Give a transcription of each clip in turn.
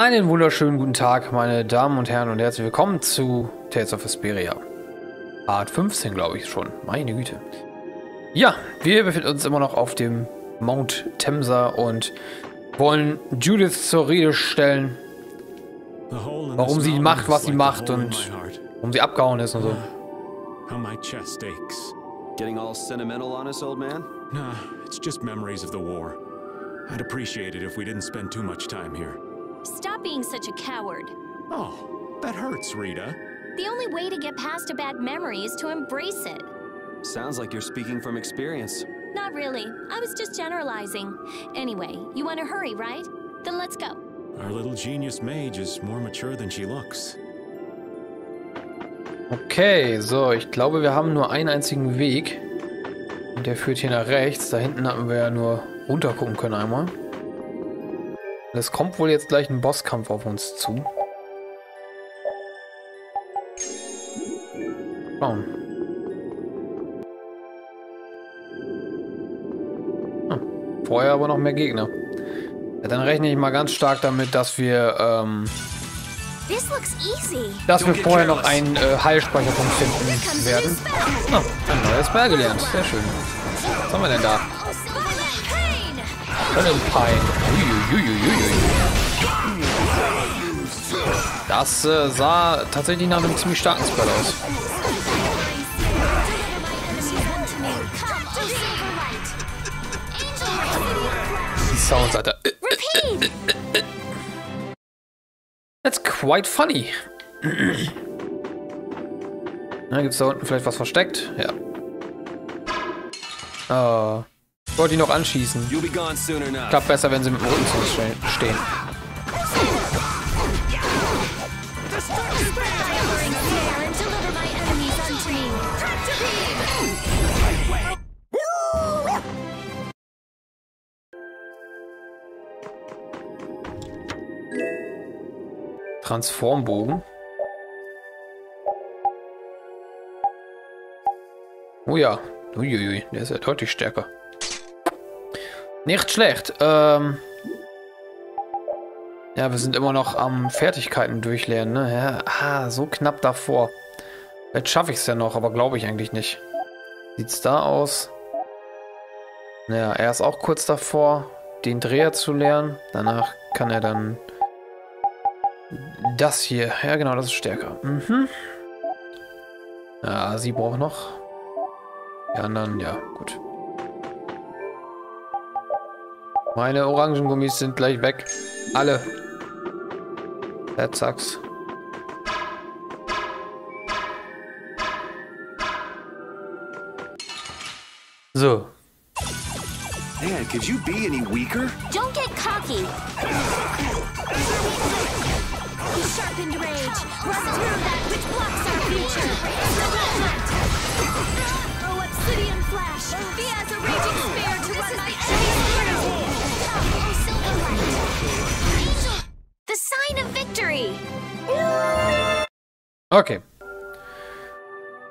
Einen wunderschönen guten Tag, meine Damen und Herren, und herzlich willkommen zu Tales of Vesperia. Part 15, glaube ich schon. Meine Güte. Ja, wir befinden uns immer noch auf dem Mount Temsa und wollen Judith zur Rede stellen, warum sie macht, was sie macht und warum sie abgehauen ist und so. How my chest aches. Getting all sentimental on us, old man? Nah, it's just memories of the war. I'd appreciate it if we didn't spend too much time here. Stop being such a coward. Oh, that hurts, Rita. The only way to get past a bad memory is to embrace it. Sounds like you're speaking from experience. Not really. I was just generalizing. Anyway, you want to hurry, right? Then let's go. Our little genius mage is more mature than she looks. Okay, so, ich glaube, wir haben nur einen einzigen Weg. Und der führt hier nach rechts. Da hinten hatten wir ja nur runter gucken können einmal. Es kommt wohl jetzt gleich ein Bosskampf auf uns zu. Schauen. Hm. Vorher aber noch mehr Gegner. Ja, dann rechne ich mal ganz stark damit, dass wir, ähm, This looks easy. dass wir vorher noch einen äh, Heilspeicherpunkt finden werden. Ah, ein neues Spell gelernt. Sehr schön. Was haben wir denn da? Uiuiuiui. Das äh, sah tatsächlich nach einem ziemlich starken Spell aus. Die Sounds, Alter. Äh, Repeat! That's quite funny. Na, gibt's da unten vielleicht was versteckt? Ja. Oh. Ich wollte ihn noch anschießen. Klappt besser, wenn sie mit dem Rücken zu stehen. Transformbogen. Oh ja. Uiuiui, der ist ja deutlich stärker. Nicht schlecht. Ähm ja, wir sind immer noch am Fertigkeiten durchlernen, ne? Ja, ah, so knapp davor. Vielleicht schaffe ich es ja noch, aber glaube ich eigentlich nicht. Sieht's da aus? Ja, er ist auch kurz davor, den Dreher zu lernen. Danach kann er dann das hier. Ja, genau, das ist stärker. Mhm. Ja, sie braucht noch. Die anderen, ja, gut. Meine Orangengummis sind gleich weg. Alle. That sucks. So. Man, could you be any weaker? Don't get cocky. Be sharpened rage. Run through that which blocks our future. Oh, obsidian flash. Be as a raging spear to run my enemies Okay.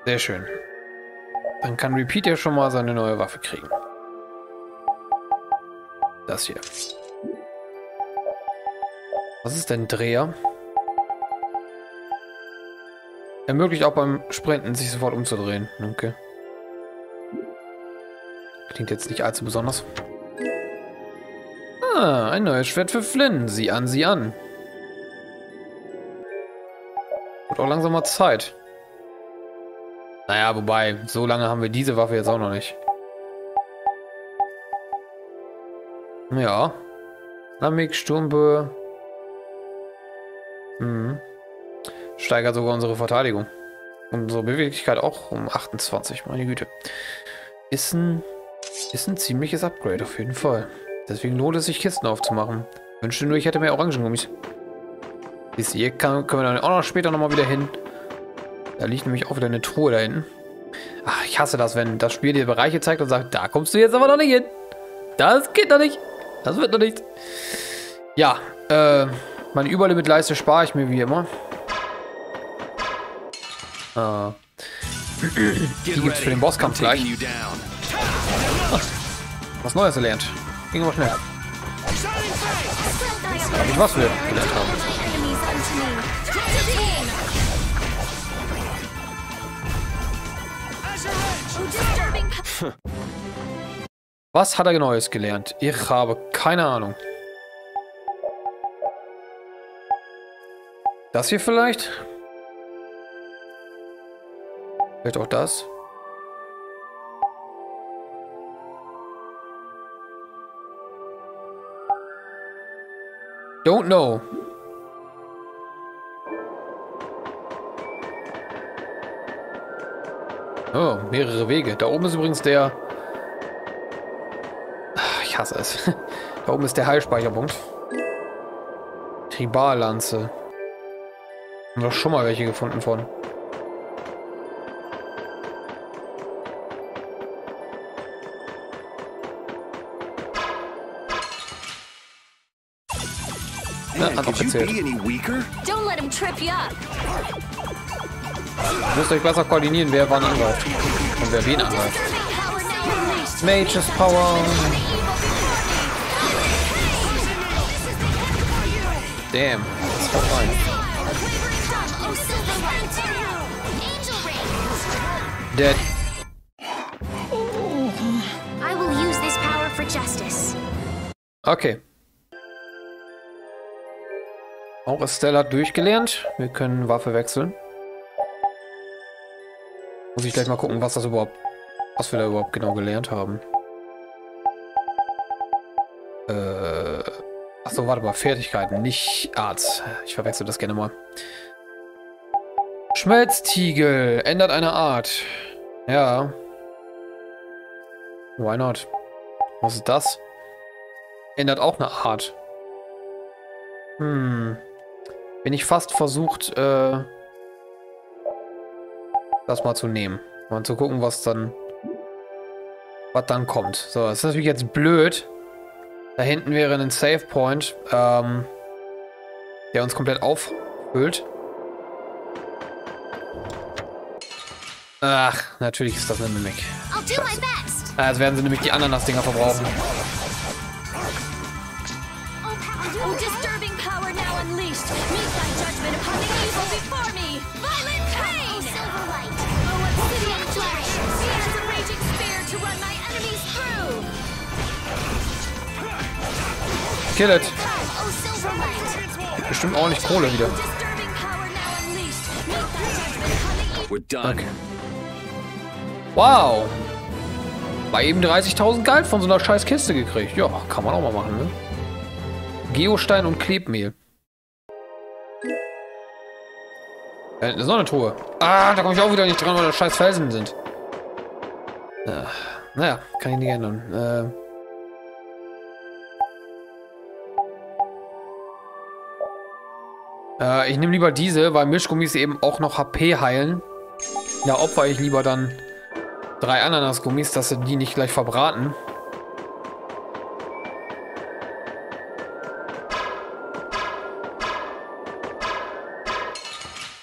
Sehr schön. Dann kann Repeat ja schon mal seine neue Waffe kriegen. Das hier. Was ist denn Dreher? Ermöglicht auch beim Sprinten, sich sofort umzudrehen. Okay. Klingt jetzt nicht allzu besonders. Ah, ein neues Schwert für Flynn. Sieh an, sieh an. Wird auch langsam mal Zeit. Naja, wobei, so lange haben wir diese Waffe jetzt auch noch nicht. Ja. Lamik, Sturmböe. Mhm. Steigert sogar unsere Verteidigung. Unsere Beweglichkeit auch um 28, meine Güte. Ist ein, ist ein ziemliches Upgrade auf jeden Fall. Deswegen lohnt es sich, Kisten aufzumachen. Wünschte nur, ich hätte mehr Orangengummis. Siehst du, hier kann, können wir dann auch noch später nochmal wieder hin. Da liegt nämlich auch wieder eine Truhe da hinten. Ach, ich hasse das, wenn das Spiel dir Bereiche zeigt und sagt, da kommst du jetzt aber noch nicht hin. Das geht noch nicht. Das wird noch nicht. Ja, äh, meine Überlimit-Leiste spare ich mir wie immer. Äh, die gibt's für den Bosskampf gleich. Was Neues gelernt. Ging aber schnell. Ich was wir gelernt haben. Was hat er Neues gelernt? Ich habe keine Ahnung. Das hier vielleicht? Vielleicht auch das? Don't know. Oh, mehrere Wege. Da oben ist übrigens der... Ich hasse es. Da oben ist der Heilspeicherpunkt. Triballanze. Haben wir schon mal welche gefunden von. Could you be any weaker? Don't let him trip you up. Ihr müsst euch besser koordinieren, wer wann angreift. Und wer wen angreift. Power. Mage's Power. The evil before me. Damn. Das haut rein. Quivering thumb. Silver light. Angel rays. Dead. I will use this power for justice. Okay. Auch Estelle hat durchgelernt. Wir können Waffe wechseln. Muss ich gleich mal gucken, was das überhaupt, was wir da überhaupt genau gelernt haben. Äh, achso, warte mal, Fertigkeiten, nicht Arzt. Ich verwechsel das gerne mal. Schmelztiegel, ändert eine Art. Ja. Why not? Was ist das? Ändert auch eine Art. Hm. Bin ich fast versucht, äh, das mal zu nehmen. Mal zu gucken, was dann, was dann kommt. So, das ist natürlich jetzt blöd. Da hinten wäre ein Save Point, ähm, der uns komplett auffüllt. Ach, natürlich ist das eine Mimik. I'll do my best. Jetzt werden sie nämlich die Ananas-Dinger verbrauchen. Thy judgment upon the evil. We're done. Okay. Wow. War eben 30.000 Geld von so einer scheiß Kiste gekriegt. Ja, kann man auch mal machen, ne? Geostein und Klebmehl. Da hinten ist noch eine Truhe. Ah, da komme ich auch wieder nicht dran, weil da scheiß Felsen sind. Ja, naja, kann ich nicht ändern. Äh, äh, ich nehme lieber diese, weil Mischgummis eben auch noch HP heilen. Da opfer ich lieber dann drei Ananasgummis, dass sie die nicht gleich verbraten.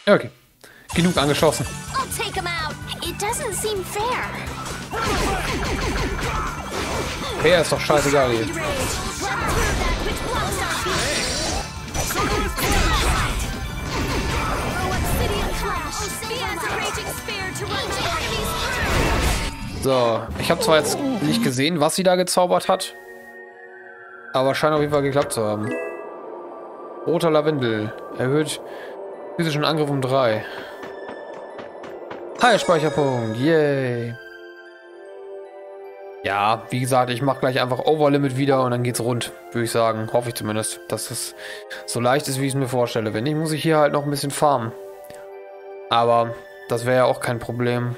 Ja, Okay. Genug angeschossen. Fair ist doch scheißegal hier. So, ich habe zwar jetzt nicht gesehen, was sie da gezaubert hat, aber scheint auf jeden Fall geklappt zu haben. Roter Lavendel erhöht physischen Angriff um 3. Heilspeicherpunkt, yay. Ja, wie gesagt, ich mache gleich einfach Overlimit wieder und dann geht's rund, würde ich sagen. Hoffe ich zumindest, dass es so leicht ist, wie ich es mir vorstelle. Wenn nicht, muss ich hier halt noch ein bisschen farmen. Aber das wäre ja auch kein Problem.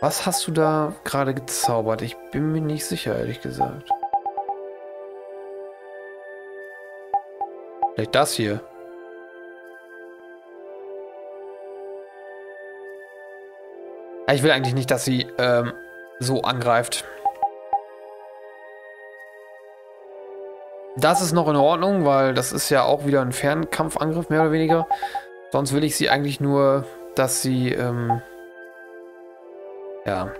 Was hast du da gerade gezaubert? Ich bin mir nicht sicher, ehrlich gesagt. Vielleicht das hier. Ich will eigentlich nicht, dass sie ähm, so angreift. Das ist noch in Ordnung, weil das ist ja auch wieder ein Fernkampfangriff, mehr oder weniger. Sonst will ich sie eigentlich nur, dass sie, ähm, ja.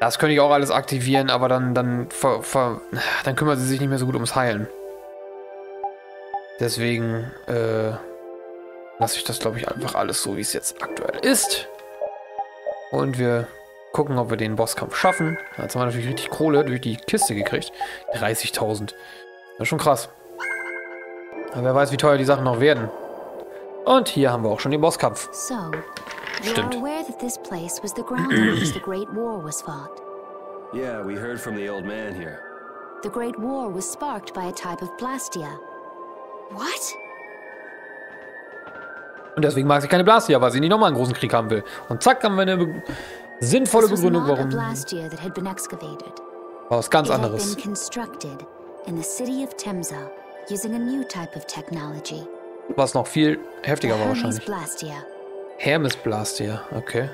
Das könnte ich auch alles aktivieren, aber dann, dann, ver, ver, dann kümmert sie sich nicht mehr so gut ums Heilen. Deswegen äh, lasse ich das, glaube ich, einfach alles so, wie es jetzt aktuell ist. Und wir gucken, ob wir den Bosskampf schaffen. Jetzt haben wir natürlich richtig Kohle durch die Kiste gekriegt. 30.000. Das ist schon krass. Aber wer weiß, wie teuer die Sachen noch werden. Und hier haben wir auch schon den Bosskampf. So, Stimmt. Yeah, we heard from the old man here. The Great War was sparked by a type of Blastia. What? Und deswegen mag sie keine Blastia, weil sie nicht nochmal einen großen Krieg haben will. Und zack, haben wir eine be sinnvolle Begründung, warum. War was ganz It had anderes. been constructed in the city of Temza using a new type of technology. Was noch viel heftiger war Hermes wahrscheinlich. Blastia. Hermes Blastia, okay.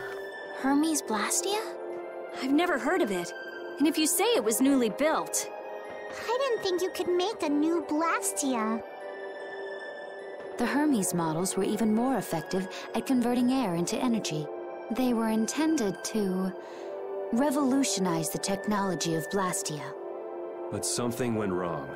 Hermes Blastia? I've never heard of it. And if you say it was newly built, I didn't think you could make a new Blastia. The Hermes models were even more effective at converting air into energy. They were intended to revolutionize the technology of Blastia. But something went wrong.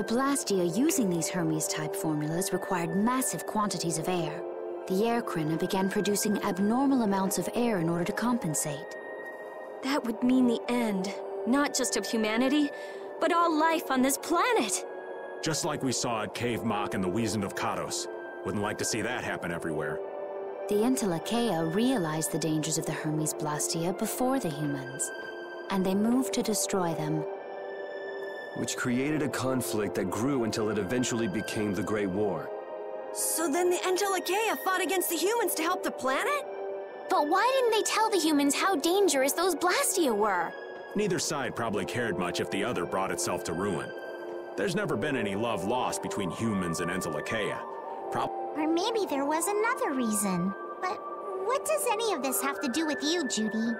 The Blastia using these Hermes type formulas required massive quantities of air. The Aer Krene began producing abnormal amounts of air in order to compensate. that would mean the end, not just of humanity, but all life on this planet. Just like we saw at Cave Mock and the Weasand of Cados. Wouldn't like to see that happen everywhere. The Entelexeia realized the dangers of the Hermes Blastia before the humans, and they moved to destroy them. Which created a conflict that grew until it eventually became the Great War. So then the Entelexeia fought against the humans to help the planet? But why didn't they tell the humans how dangerous those Blastia were? Neither side probably cared much if the other brought itself to ruin. There's never been any love lost between humans and Entelexeia. Prob- Or maybe there was another reason. But what does any of this have to do with you, Judy?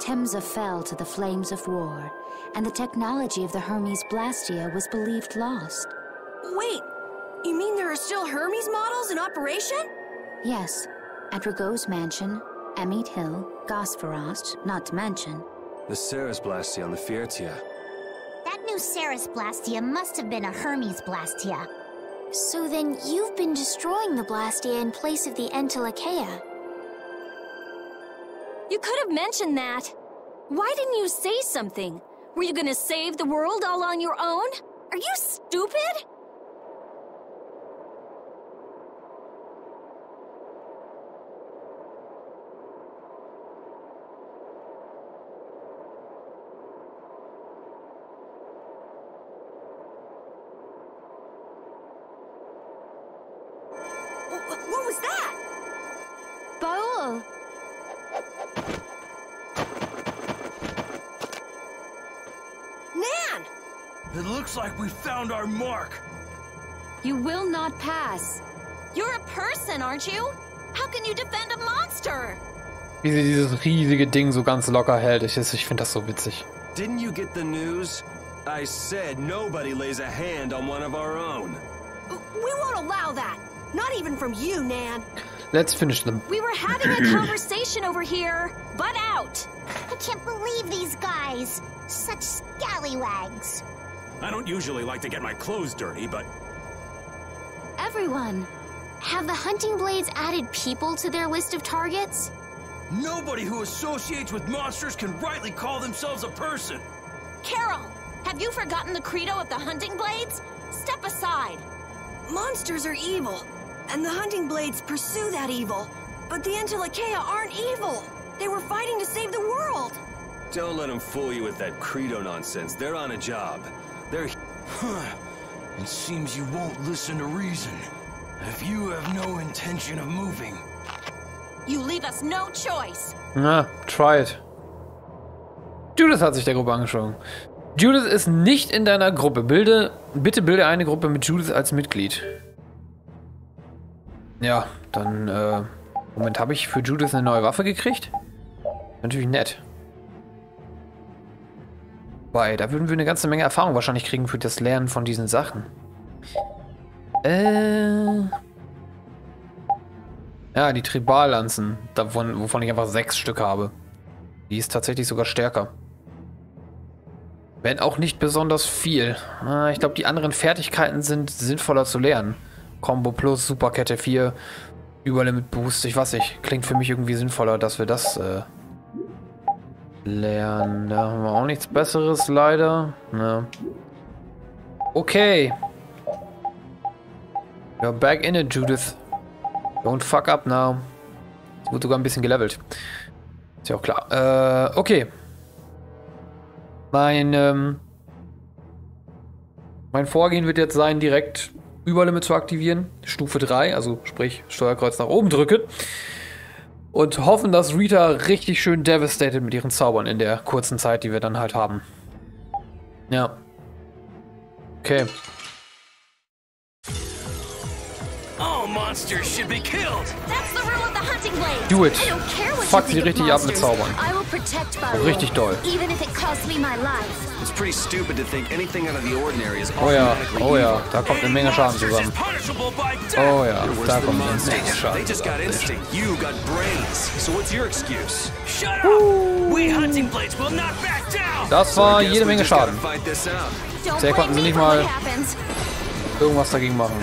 Temza fell to the flames of war, and the technology of the Hermes Blastia was believed lost. Wait, you mean there are still Hermes models in operation? Yes, at Ragou's mansion, Amit Hill, Gosferost, not to mention. The Ceres Blastia on the Fiertia. That new Ceres Blastia must have been a Hermes Blastia. So then you've been destroying the Blastia in place of the Entelexeia. You could have mentioned that. Why didn't you say something? Were you gonna save the world all on your own? Are you stupid? We found our mark. You will not pass. You're a person, aren't you? How can you defend a monster? Wie sie dieses riesige Ding so ganz locker hält. Ich, ich finde das so witzig. Didn't you get the news? I said nobody lays a hand on one of our own. We won't allow that. Not even from you, Nan. Let's finish them. We were having a conversation over here. Butt out. I can't believe these guys! Such scallywags! I don't usually like to get my clothes dirty, but Everyone, have the hunting blades added people to their list of targets? Nobody who associates with monsters can rightly call themselves a person. Karol, have you forgotten the credo of the hunting blades? Step aside. Monsters are evil, and the hunting blades pursue that evil. But the Entelexeia aren't evil. They were fighting to save the world. Don't let them fool you with that credo nonsense. They're on a job. They're Huh. It seems you won't listen to reason. If you have no intention of moving, You leave us no choice. Na, try it. Judith hat sich der Gruppe angeschaut. Judith ist nicht in deiner Gruppe. Bilde, bitte bilde eine Gruppe mit Judith als Mitglied. Ja, dann, äh, Moment, habe ich für Judith eine neue Waffe gekriegt? Natürlich nett. Weil, da würden wir eine ganze Menge Erfahrung wahrscheinlich kriegen für das Lernen von diesen Sachen. Äh. Ja, die Triballanzen, davon, wovon ich einfach sechs Stück habe. Die ist tatsächlich sogar stärker. Wenn auch nicht besonders viel. Ah, Ich glaube, die anderen Fertigkeiten sind sinnvoller zu lernen. Combo Plus, Superkette 4, Überlimit Boost, ich weiß nicht. Klingt für mich irgendwie sinnvoller, dass wir das äh, lernen. Da haben wir auch nichts Besseres, leider. Ja. Okay. You're back in it, Judith. Don't fuck up now. Sie wurde sogar ein bisschen gelevelt. Ist ja auch klar. Äh, okay. Mein, ähm, mein Vorgehen wird jetzt sein, direkt Überlimit zu aktivieren. Stufe 3, also sprich Steuerkreuz nach oben drücken. Und hoffen, dass Rita richtig schön devastated mit ihren Zaubern in der kurzen Zeit, die wir dann halt haben. Ja. Okay. Monsters should be killed. That's the rule of the hunting blade. Do it. I don't care what Fuck you sie richtig ab mit. Zaubern. I will protect Barlow, Richtig doll. Even if it costs me my life. It's pretty stupid to think anything out of the ordinary is Oh ja, oh ja, da kommt eine Menge Schaden zusammen. Oh ja, da kommt eine. Menge Schaden They just got zusammen. instinct. You got brains. So what's your excuse? Shut up! We hunting blades will not back down. Das war jede Menge Schaden. Fight this out. Don't Bisher blame konnten sie nicht mal- happens. Irgendwas dagegen machen.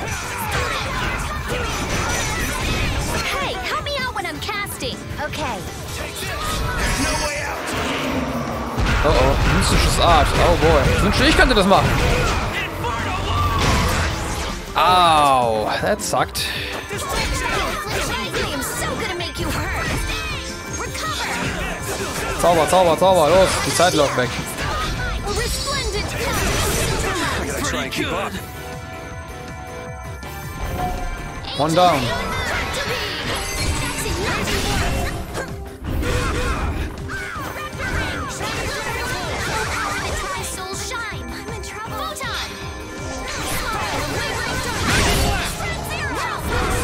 Hey, help me out when I'm casting. Okay. No way out. Oh oh, mystisches Art. Oh boy. Ich wünschte, ich könnte das machen. Au, that sucked. Zauber, Zauber, Zauber, los. Die Zeit läuft weg. One down.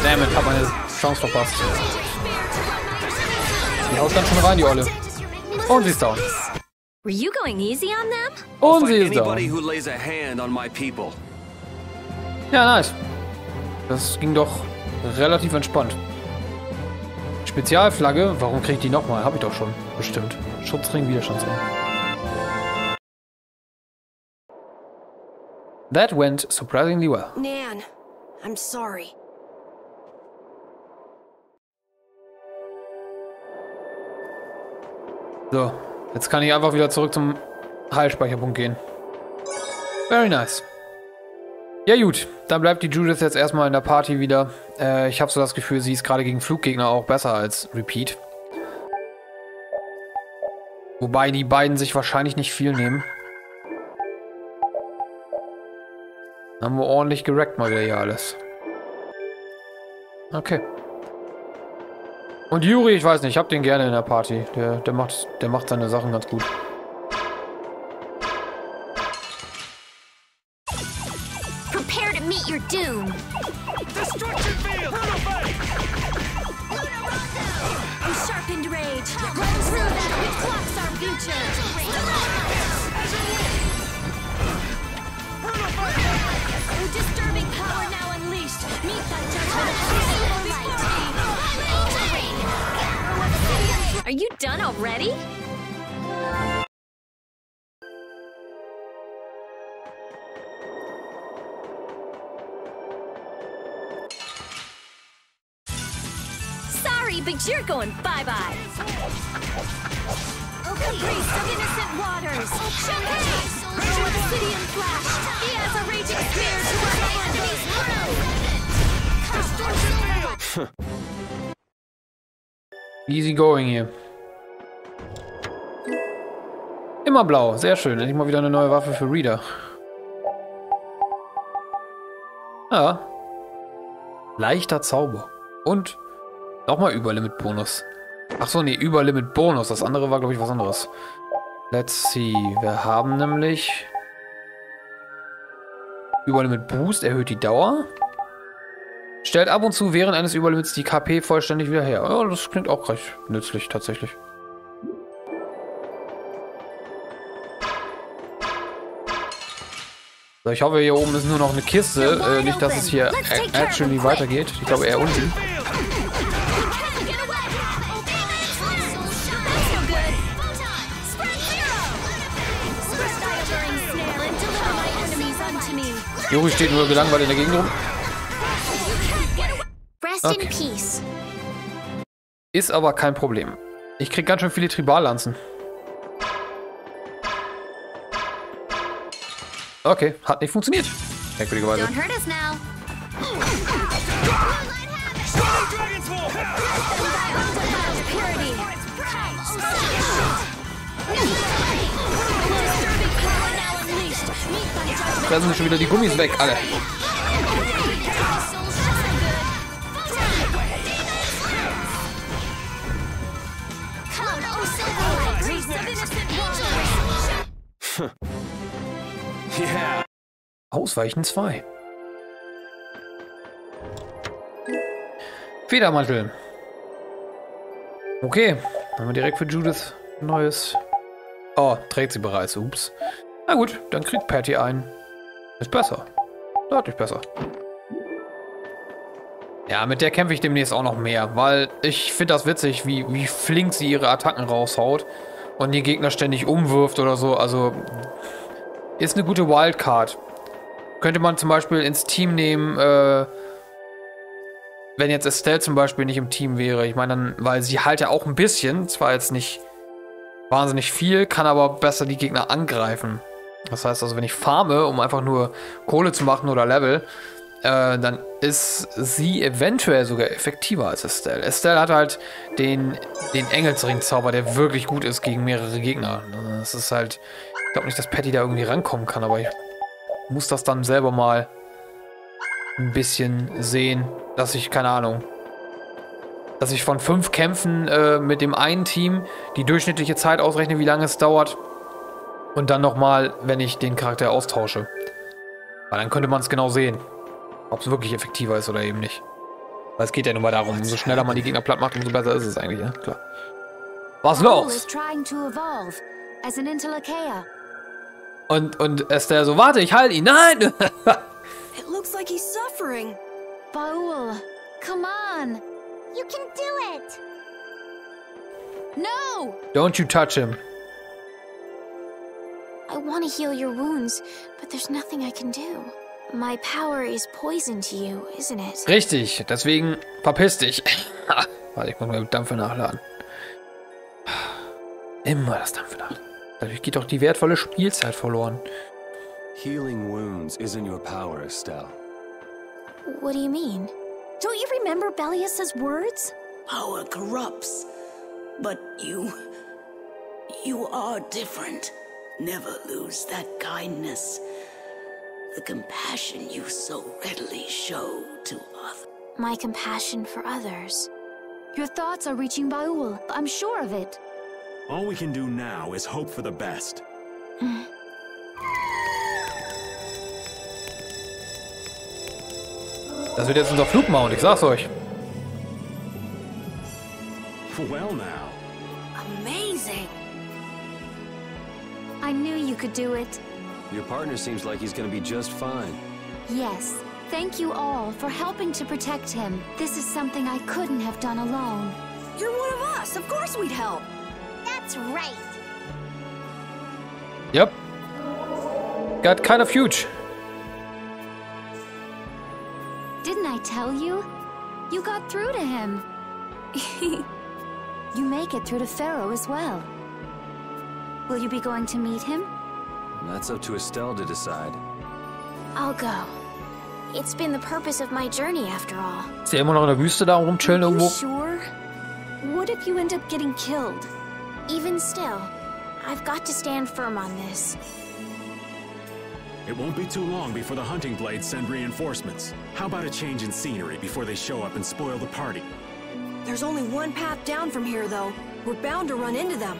Damn it, hab meine Chance verpasst. Die haut ganz schön rein, die Olle. Und sie ist down. Were you going easy on them? Und Fight sie ist anybody down. who lays a hand on my people. Ja, nice. Das ging doch relativ entspannt. Spezialflagge, warum krieg ich die nochmal? Hab ich doch schon. Bestimmt. Schutzring, Widerstandsring. That went surprisingly well. Nan, I'm sorry. So, jetzt kann ich einfach wieder zurück zum Heilspeicherpunkt gehen. Very nice. Ja gut, dann bleibt die Judith jetzt erstmal in der Party wieder. Äh, ich habe so das Gefühl, sie ist gerade gegen Fluggegner auch besser als Repeat. Wobei die beiden sich wahrscheinlich nicht viel nehmen. Haben wir ordentlich gerackt mal wieder hier alles. Okay. Und Juri, ich weiß nicht, ich hab den gerne in der Party. Der, der, macht, der macht seine Sachen ganz gut. Doom. Destruction field. A sharpened rage. Run through that which blocks our future. A disturbing power now unleashed. Meet the judgment of evil light. Are you done already? Sorry, but you're going bye-bye. Priest of innocent waters. Showcase. Throw obsidian flash. He has a raging spear to run my enemies through. Easy going hier. Immer blau, sehr schön. Endlich mal wieder eine neue Waffe für Reader. Ja. Leichter Zauber. Und nochmal Überlimit-Bonus. Achso, nee, Überlimit-Bonus. Das andere war, glaube ich, was anderes. Let's see. Wir haben nämlich... Überlimit-Boost erhöht die Dauer. Stellt ab und zu während eines Überlimits die KP vollständig wieder her. Ja, das klingt auch recht nützlich, tatsächlich. So, ich hoffe, hier oben ist nur noch eine Kiste. Äh, nicht, dass es hier actually weitergeht. Ich glaube eher unten. Juri steht nur gelangweilt in der Gegend rum. Rest Okay. in peace. Ist aber kein Problem. Ich krieg ganz schön viele Triballanzen. Okay, hat nicht funktioniert. Merkwürdigerweise. Don't hurt us now. Da sind schon wieder die Gummis weg, alle. Yeah. Ausweichen 2. Federmantel. Okay, haben wir direkt für Judith neues. Oh, trägt sie bereits. Ups. Na gut, dann kriegt Patty ein. Ist besser. Deutlich besser. Ja, mit der kämpfe ich demnächst auch noch mehr, weil ich finde das witzig, wie, wie flink sie ihre Attacken raushaut und die Gegner ständig umwirft oder so. Also ist eine gute Wildcard. Könnte man zum Beispiel ins Team nehmen, äh, wenn jetzt Estelle zum Beispiel nicht im Team wäre. Ich meine, weil sie halt ja auch ein bisschen, zwar jetzt nicht wahnsinnig viel, kann aber besser die Gegner angreifen. Das heißt also, wenn ich farme, um einfach nur Kohle zu machen oder Level, äh, dann ist sie eventuell sogar effektiver als Estelle. Estelle hat halt den, den Engelsring-Zauber, der wirklich gut ist gegen mehrere Gegner. Das ist halt, ich glaube nicht, dass Patty da irgendwie rankommen kann, aber ich muss das dann selber mal ein bisschen sehen, dass ich, keine Ahnung, dass ich von fünf Kämpfen äh, mit dem einen Team die durchschnittliche Zeit ausrechne, wie lange es dauert. Und dann nochmal, wenn ich den Charakter austausche. Weil dann könnte man es genau sehen, ob es wirklich effektiver ist oder eben nicht. Weil es geht ja nur mal darum, umso schneller man die Gegner platt macht, umso besser ist es eigentlich, ja? Klar. Was los? Und, und Esther so, warte, ich heil ihn. Nein! It looks like he's suffering. Baul, come on. You can do it. No! Don't you touch him. I want to heal your wounds, but there's nothing I can do. My power is poison to you, isn't it? Richtig, deswegen verpiss dich. Warte, ich muss mal Dampfe nachladen. Immer das Dampfe nachladen. Dadurch geht doch die wertvolle Spielzeit verloren. Healing wounds isn't your power, Estelle. What do you mean? Don't you remember Belius's words? Power corrupts. But you. You are different. Never lose that kindness. The compassion you so readily show to others. My compassion for others. Your thoughts are reaching Baul. I'm sure of it. All we can do now is hope for the best. Das wird jetzt unser Flugmount, ich sag's euch. Well now. I knew you could do it. Your partner seems like he's gonna be just fine. Yes. Thank you all for helping to protect him. This is something I couldn't have done alone. You're one of us. Of course we'd help. That's right. Yep. Got kind of huge. Didn't I tell you? You got through to him. you make it through to Phaeroh as well. Will you be going to meet him? That's up to Estelle to decide. I'll go. It's been the purpose of my journey after all. Ist der immer noch in der Wüste da rumchillen You irgendwo? sure? What if you end up getting killed? Even still, I've got to stand firm on this. It won't be too long before the hunting blades send reinforcements. How about a change in scenery before they show up and spoil the party? There's only one path down from here, though. We're bound to run into them.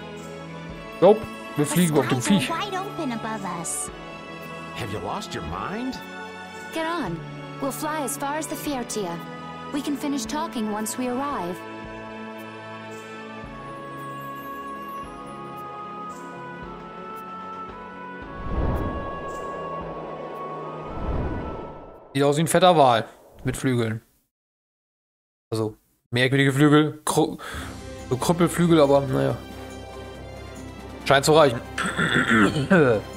Nope. Wir fliegen auf dem Viech. wide open above us. Have you lost your mind? Get on. We'll fly as far as the Fiertia. We can finish talking once we arrive. Sieht aus wie ein fetter Wal. Mit Flügeln. Also, merkwürdige Flügel. Kru so Krüppelflügel, aber naja. Scheint zu reichen.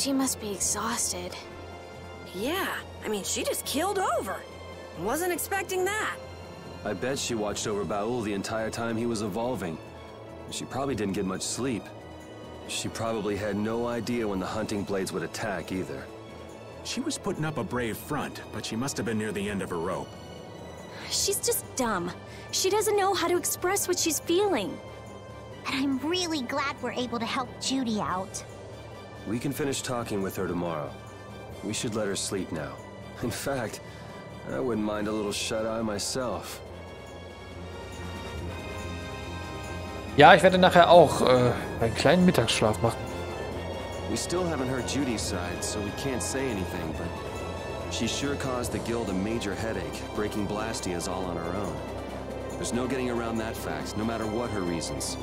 She must be exhausted. Yeah, I mean, she just killed over. Wasn't expecting that. I bet she watched over Baul the entire time he was evolving. She probably didn't get much sleep. She probably had no idea when the hunting blades would attack either. She was putting up a brave front, but she must have been near the end of her rope. She's just dumb. She doesn't know how to express what she's feeling. And I'm really glad we're able to help Judy out. We can finish talking with her tomorrow. We should let her sleep now. In fact, I wouldn't mind a little shut-eye myself. Ja, ich werde nachher auch äh, einen kleinen Mittagsschlaf machen. We still haven't heard Judy's side, so we can't say anything, but she sure caused the guild a major headache. Breaking Blastias all on her own. There's no getting around that fact, no matter what her reasons.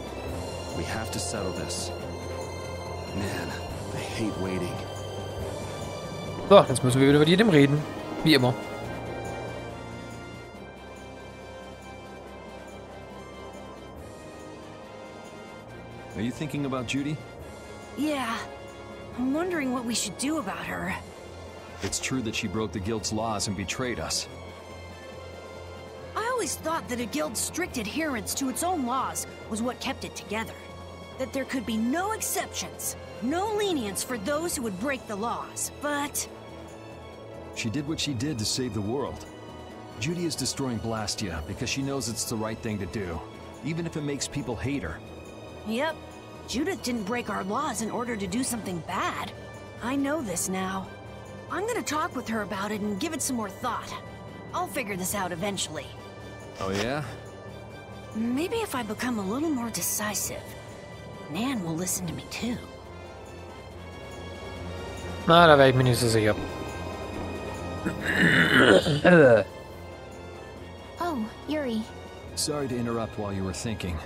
We have to settle this. Man, I hate waiting. So, jetzt müssen wir wieder mit jedem reden. Wie immer. Are you thinking about Judy? Yeah. I'm wondering what we should do about her. It's true that she broke the guild's laws and betrayed us. I always thought that a guild's strict adherence to its own laws was what kept it together. That there could be no exceptions, no lenience for those who would break the laws. But She did what she did to save the world. Judy is destroying Blastia because she knows it's the right thing to do, even if it makes people hate her. Yep. Judith didn't break our laws in order to do something bad. I know this now. I'm gonna talk with her about it and give it some more thought. I'll figure this out eventually. Oh yeah? Maybe if I become a little more decisive, Nan will listen to me too. Na, da wäre ich mir nicht so sicher. Oh, Yuri. Sorry to interrupt while you were thinking.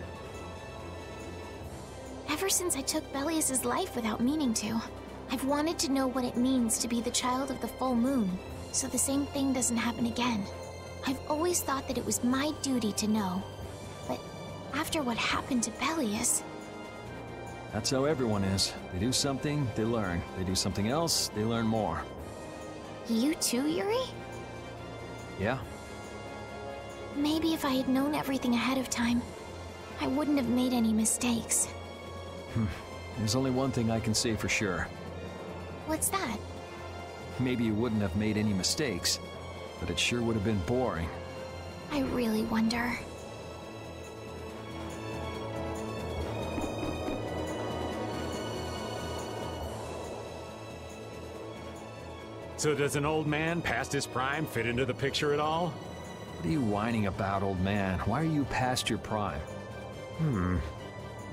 Ever since I took Belius's life without meaning to, I've wanted to know what it means to be the child of the full moon, so the same thing doesn't happen again. I've always thought that it was my duty to know. But after what happened to Belius, That's how everyone is. They do something, they learn. They do something else, they learn more. you too, Yuri? Yeah? Maybe if I had known everything ahead of time, I wouldn't have made any mistakes. Hmm. There's only one thing I can say for sure. What's that? Maybe you wouldn't have made any mistakes, but it sure would have been boring. I really wonder. So does an old man past his prime fit into the picture at all? What are you whining about, old man? Why are you past your prime? Hmm.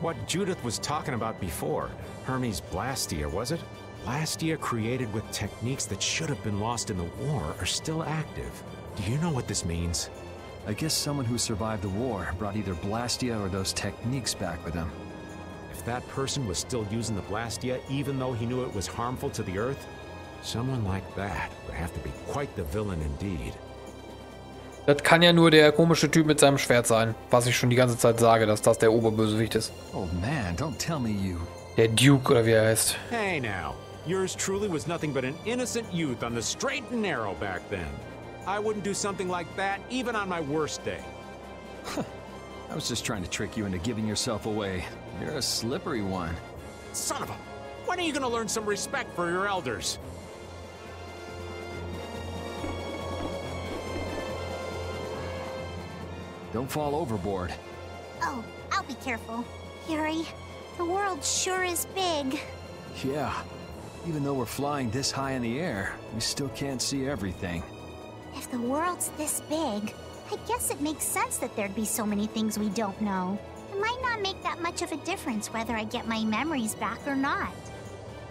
What Judith was talking about before. Hermes Blastia, was it? Blastia created with techniques that should have been lost in the war are still active. Do you know what this means? I guess someone who survived the war brought either Blastia or those techniques back with him. If that person was still using the Blastia even though he knew it was harmful to the Earth, someone like that would have to be quite the villain indeed. Das kann ja nur der komische Typ mit seinem Schwert sein. Was ich schon die ganze Zeit sage, dass das der Oberbösewicht ist. Old man, don't tell me you. Der Duke oder wie er heißt. Hey now, yours truly was nothing but an innocent youth on the straight and narrow back then. I wouldn't do something like that even on my worst day. I was just trying to trick you into giving yourself away. You're a slippery one. Son of a... When are you gonna learn some respect for your elders? Don't fall overboard. Oh, I'll be careful. Yuri, the world sure is big. Yeah. Even though we're flying this high in the air, we still can't see everything. If the world's this big, I guess it makes sense that there'd be so many things we don't know. It might not make that much of a difference whether I get my memories back or not.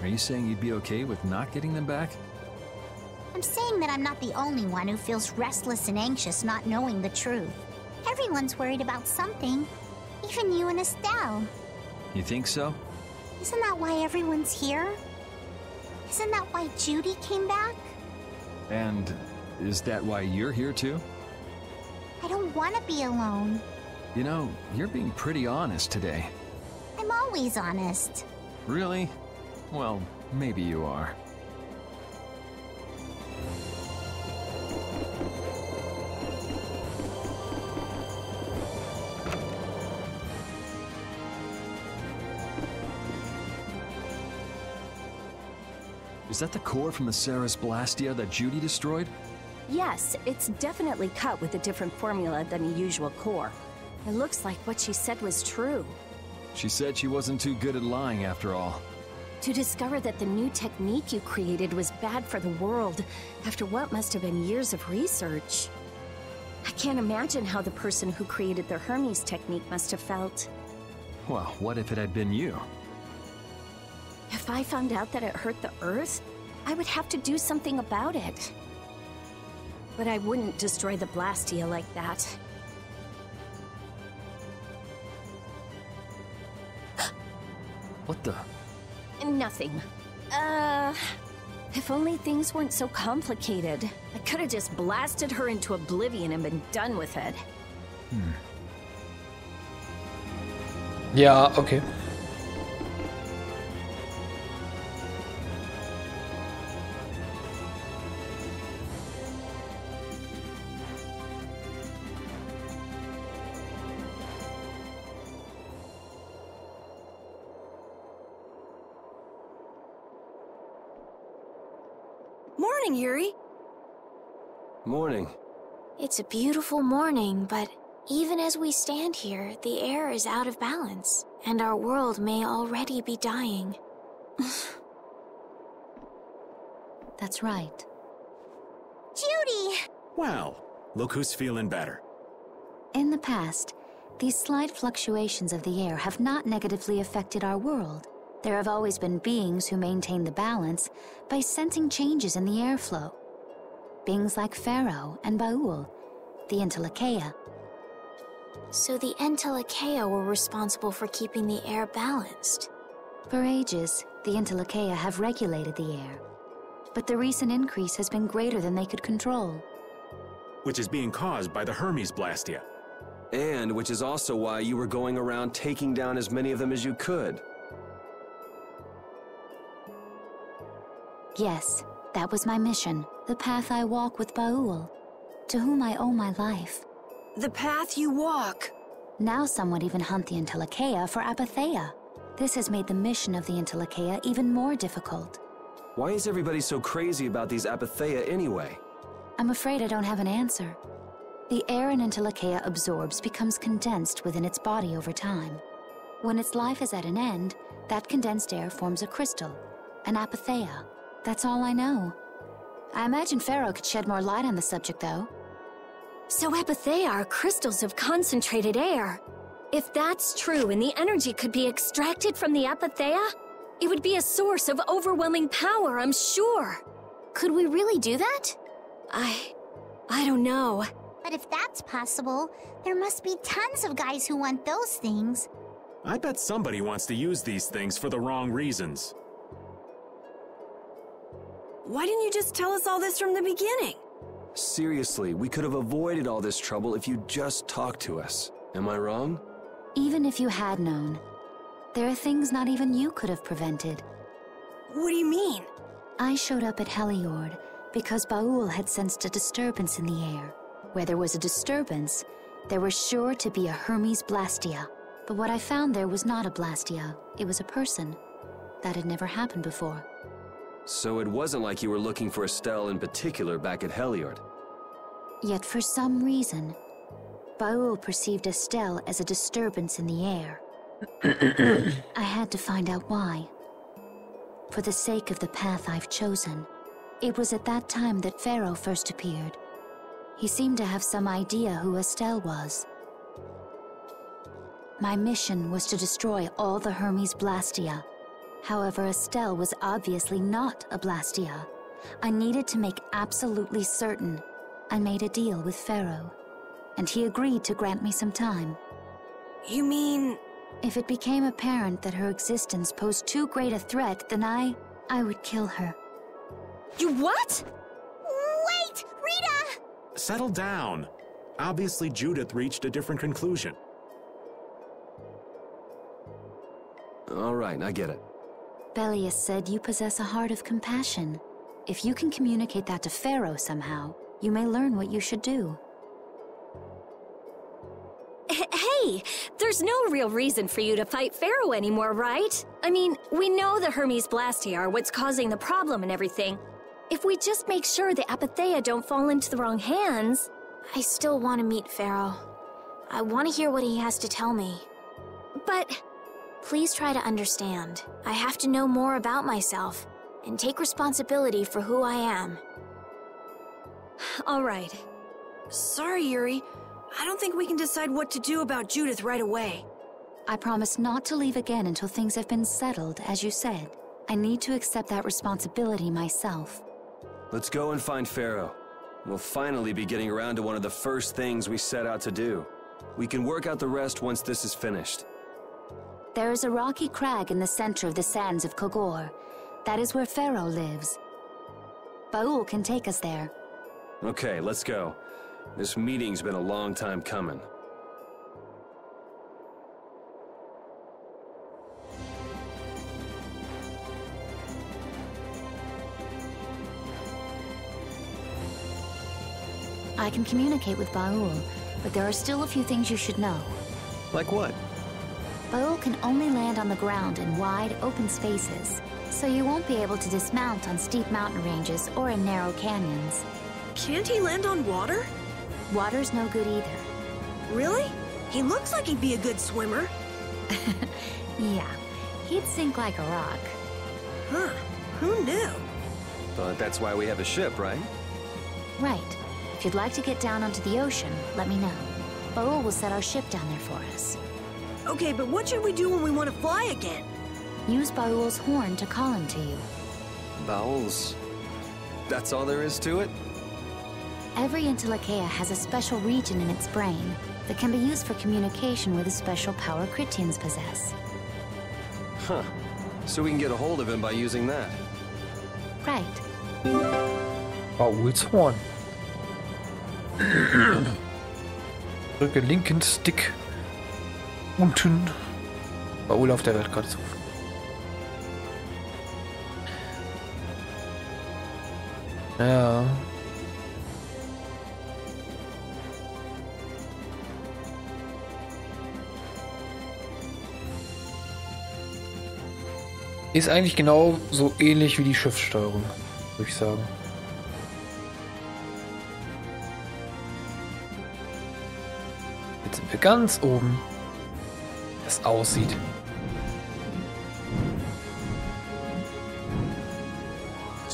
Are you saying you'd be okay with not getting them back? I'm saying that I'm not the only one who feels restless and anxious not knowing the truth. Everyone's worried about something. Even you and Estelle. You think so? Isn't that why everyone's here? Isn't that why Judy came back? And is that why you're here too? I don't want to be alone. You know, you're being pretty honest today. I'm always honest. Really? Well, maybe you are. Is that the core from the Ceres Blastia that Judy destroyed? Yes, it's definitely cut with a different formula than a usual core. It looks like what she said was true. She said she wasn't too good at lying after all. To discover that the new technique you created was bad for the world, after what must have been years of research. I can't imagine how the person who created the Hermes technique must have felt. Well, what if it had been you? If I found out that it hurt the Earth, I would have to do something about it. But I wouldn't destroy the Blastia like that. What the? Nothing. Uh... If only things weren't so complicated. I could have just blasted her into oblivion and been done with it. Yeah. okay. Yuri. Morning. It's a beautiful morning, but even as we stand here, the air is out of balance, and our world may already be dying. That's right. Judy! Well, look who's feeling better. In the past, these slight fluctuations of the air have not negatively affected our world. There have always been beings who maintain the balance by sensing changes in the airflow. Beings like Phaeroh and Baul, the Entelexeia. So the Entelexeia were responsible for keeping the air balanced. For ages, the Entelexeia have regulated the air. But the recent increase has been greater than they could control. Which is being caused by the Hermes Blastia. And which is also why you were going around taking down as many of them as you could. Yes, that was my mission, the path I walk with Baul, to whom I owe my life. The path you walk. Now some would even hunt the Entelexeia for Apatheia. This has made the mission of the Entelexeia even more difficult. Why is everybody so crazy about these apatheia anyway? I'm afraid I don't have an answer. The air an Entelexeia absorbs becomes condensed within its body over time. When its life is at an end, that condensed air forms a crystal, an apatheia. That's all I know. I imagine Phaeroh could shed more light on the subject, though. So apatheia are crystals of concentrated air. If that's true and the energy could be extracted from the apatheia, it would be a source of overwhelming power, I'm sure. Could we really do that? I... I don't know. But if that's possible, there must be tons of guys who want those things. I bet somebody wants to use these things for the wrong reasons. Why didn't you just tell us all this from the beginning? Seriously, we could have avoided all this trouble if you just talked to us. Am I wrong? Even if you had known, there are things not even you could have prevented. What do you mean? I showed up at Heliord because Baul had sensed a disturbance in the air. Where there was a disturbance, there was sure to be a Hermes Blastia. But what I found there was not a Blastia, it was a person. That had never happened before. So it wasn't like you were looking for Estelle in particular back at Heliord. Yet for some reason, Baul perceived Estelle as a disturbance in the air. I had to find out why. For the sake of the path I've chosen, it was at that time that Phaeroh first appeared. He seemed to have some idea who Estelle was. My mission was to destroy all the Hermes Blastia. However, Estelle was obviously not a Blastia. I needed to make absolutely certain. I made a deal with Phaeroh, and he agreed to grant me some time. You mean... If it became apparent that her existence posed too great a threat, then I... I would kill her. You what? Wait! Rita! Settle down. Obviously, Judith reached a different conclusion. All right, I get it. Belius said you possess a heart of compassion. If you can communicate that to Phaeroh somehow, you may learn what you should do. Hey, there's no real reason for you to fight Phaeroh anymore, right? I mean, we know the Hermes Blastia are what's causing the problem and everything. If we just make sure the Apatheia don't fall into the wrong hands... I still want to meet Phaeroh. I want to hear what he has to tell me. But... Please try to understand. I have to know more about myself, and take responsibility for who I am. All right. Sorry, Yuri. I don't think we can decide what to do about Judith right away. I promise not to leave again until things have been settled, as you said. I need to accept that responsibility myself. Let's go and find Phaeroh. We'll finally be getting around to one of the first things we set out to do. We can work out the rest once this is finished. There is a rocky crag in the center of the sands of Kogor. That is where Phaeroh lives. Baul can take us there. Okay, let's go. This meeting's been a long time coming. I can communicate with Baul, but there are still a few things you should know. Like what? Baul can only land on the ground in wide, open spaces, so you won't be able to dismount on steep mountain ranges or in narrow canyons. Can't he land on water? Water's no good either. Really? He looks like he'd be a good swimmer. Yeah, he'd sink like a rock. Huh. Who knew? But that's why we have a ship, right? Right. If you'd like to get down onto the ocean, let me know. Baul will set our ship down there for us. Okay, but what should we do when we want to fly again? Use Baul's horn to call him to you. Bowels. That's all there is to it? Every Entelexeia has a special region in its brain that can be used for communication with a special power Critians possess. Huh. So we can get a hold of him by using that. Right. Bauls Horn. Drücke linken Stick unten. Baul auf der Weltkarte zu. Ja. Ist eigentlich genau so ähnlich wie die Schiffssteuerung, würde ich sagen. Jetzt sind wir ganz oben. Wie Das aussieht.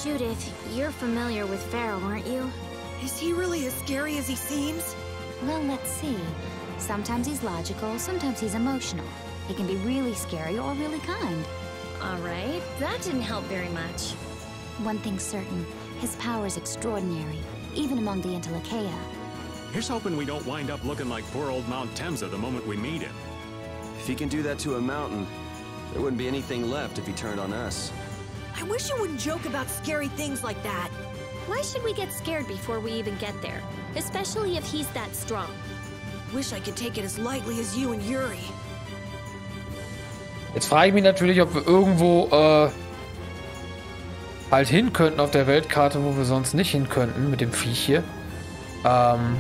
Judith, you're familiar with Phaeroh, aren't you? Is he really as scary as he seems? Well, let's see. Sometimes he's logical, sometimes he's emotional. He can be really scary or really kind. All right, that didn't help very much. One thing's certain, his power is extraordinary, even among the Entelexeia. Here's hoping we don't wind up looking like poor old Mount Temza the moment we meet him. If he can do that to a mountain, there wouldn't be anything left if he turned on us. I wish you wouldn't joke about scary things like that. Why should we get scared before we even get there? Especially if he's that strong. Wish I could take it as lightly as you and Yuri. Jetzt frage ich mich natürlich, ob wir irgendwo äh, halt hin könnten auf der Weltkarte, wo wir sonst nicht hin könnten mit dem Viech hier. Ähm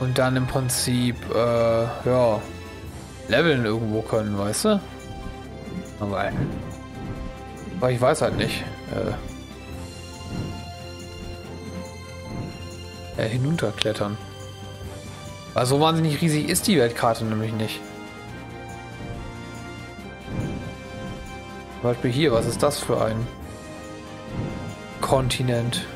und dann im Prinzip, äh, ja, leveln irgendwo können, weißt du? Aber, aber ich weiß halt nicht. Äh, äh, hinunterklettern. Also so wahnsinnig riesig ist die Weltkarte nämlich nicht. Zum Beispiel hier, was ist das für ein Kontinent?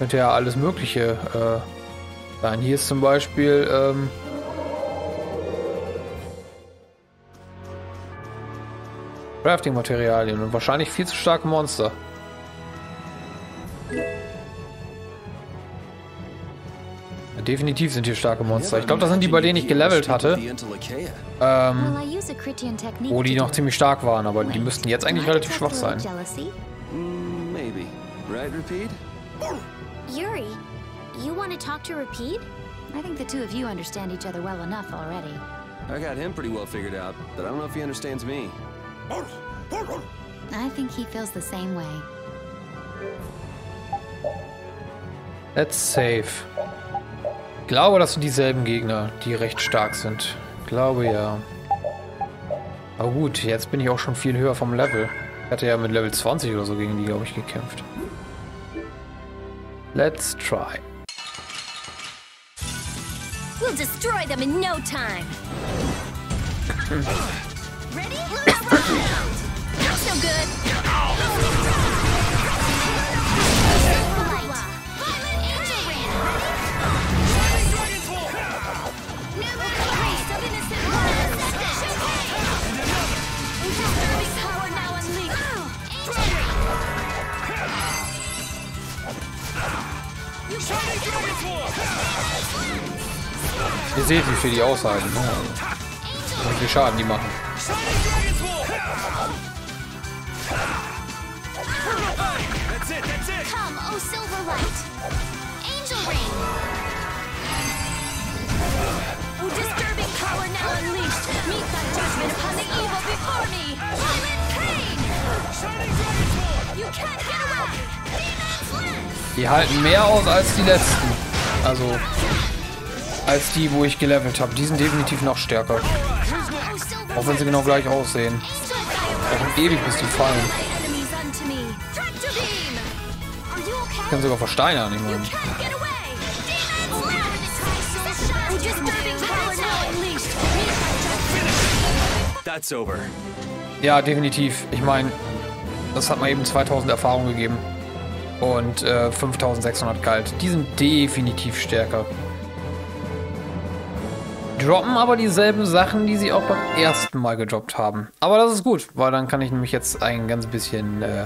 Könnte ja alles Mögliche äh, sein. Hier ist zum Beispiel ähm, Crafting-Materialien und wahrscheinlich viel zu starke Monster. Definitiv sind hier starke Monster. Ich glaube, das sind die, bei denen ich gelevelt hatte. Ähm, wo die noch ziemlich stark waren, aber die müssten jetzt eigentlich relativ schwach sein. Mm, maybe. Right, Repeat? Yuri, you want to talk to Repeat? I think the two of you understand each other well enough already. I got him pretty well figured out, but I don't know if he understands me. I think he feels the same way. Let's save. Ich glaube, das sind dieselben Gegner, die recht stark sind. Ich glaube ja. Aber gut, jetzt bin ich auch schon viel höher vom Level. Ich hatte ja mit Level 20 oder so gegen die, glaube ich, gekämpft. Let's try. We'll destroy them in no time. Ready? That's no good. Ihr seht, wie viel die aushalten. Und wie viel Schaden die machen. Come, oh silver light! Angel ring! Oh disturbing power now unleashed! Meet thy judgment upon evil before me! Violent pain! You can't get away! Lance! Die halten mehr aus als die letzten. Also, als die, wo ich gelevelt habe. Die sind definitiv noch stärker. Auch wenn sie genau gleich aussehen. Auch ewig bis die fallen. Ich kann sogar versteinern, ich meine. Ja, definitiv. Ich meine, das hat mir eben 2000 Erfahrungen gegeben. Und äh, 5600 kalt. Die sind definitiv stärker. Droppen aber dieselben Sachen, die sie auch beim ersten Mal gedroppt haben. Aber das ist gut, weil dann kann ich nämlich jetzt ein ganz bisschen äh,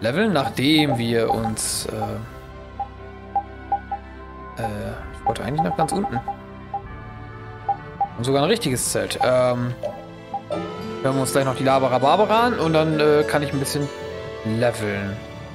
leveln, nachdem wir uns... Äh, äh, ich wollte eigentlich nach ganz unten. Und sogar ein richtiges Zelt. Ähm, Hören wir uns gleich noch die Labara Barbara an und dann äh, kann ich ein bisschen leveln.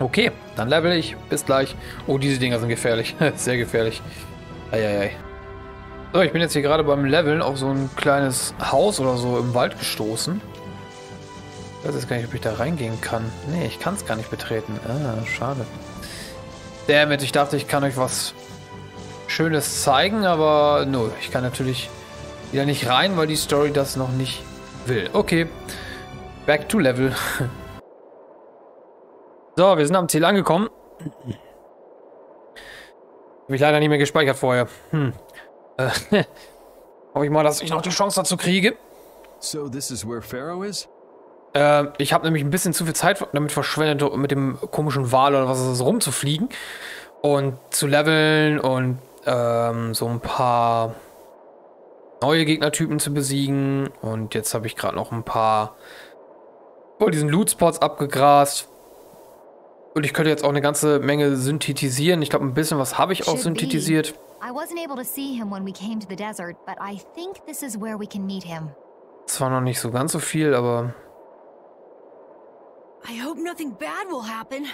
Okay, dann level ich. Bis gleich. Oh, diese Dinger sind gefährlich. Sehr gefährlich. Eieiei. So, ich bin jetzt hier gerade beim Leveln auf so ein kleines Haus oder so im Wald gestoßen. Ich weiß jetzt gar nicht, ob ich da reingehen kann. Nee, ich kann es gar nicht betreten. Ah, schade. Damit, ich dachte, ich kann euch was Schönes zeigen, aber no, ich kann natürlich wieder nicht rein, weil die Story das noch nicht will. Okay, back to level. So, wir sind am Ziel angekommen. Habe ich leider nicht mehr gespeichert vorher. Hm. Äh, Hoffe ich mal, dass ich noch die Chance dazu kriege. So this is where Pharaoh is? Äh, ich habe nämlich ein bisschen zu viel Zeit damit verschwendet, mit dem komischen Wal oder was ist, rumzufliegen. Und zu leveln und ähm, so ein paar neue Gegnertypen zu besiegen. Und jetzt habe ich gerade noch ein paar von diesen Loot-Spots abgegrast. Und ich könnte jetzt auch eine ganze Menge synthetisieren. Ich glaube, ein bisschen was habe ich auch synthetisiert. I wasn't able to see him when we came to the desert, but I think this is where we can meet him. Zwar noch nicht so ganz so viel, aber I hope nothing bad will happen.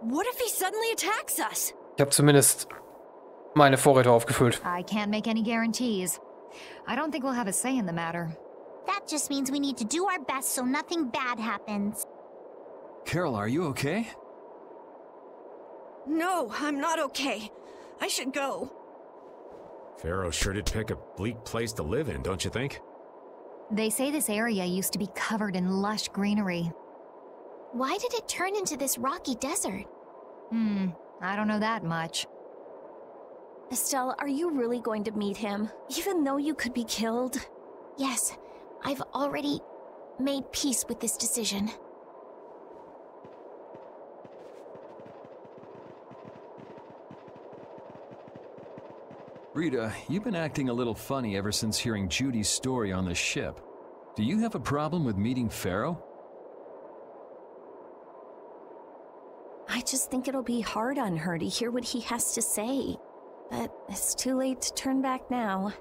What if he suddenly attacks us? ich habe zumindest meine Vorräte aufgefüllt. I can't make any guarantees. I don't think we'll have a say in the matter. That just means we need to do our best so nothing bad happens. Carol, are you okay? No, I'm not okay. I should go. Phaeroh sure did pick a bleak place to live in, don't you think? They say this area used to be covered in lush greenery. Why did it turn into this rocky desert? Hmm, I don't know that much. Estelle, are you really going to meet him? Even though you could be killed? Yes, I've already made peace with this decision. Rita, you've been acting a little funny ever since hearing Judy's story on the ship. Do you have a problem with meeting Phaeroh? I just think it'll be hard on her to hear what he has to say. But it's too late to turn back now.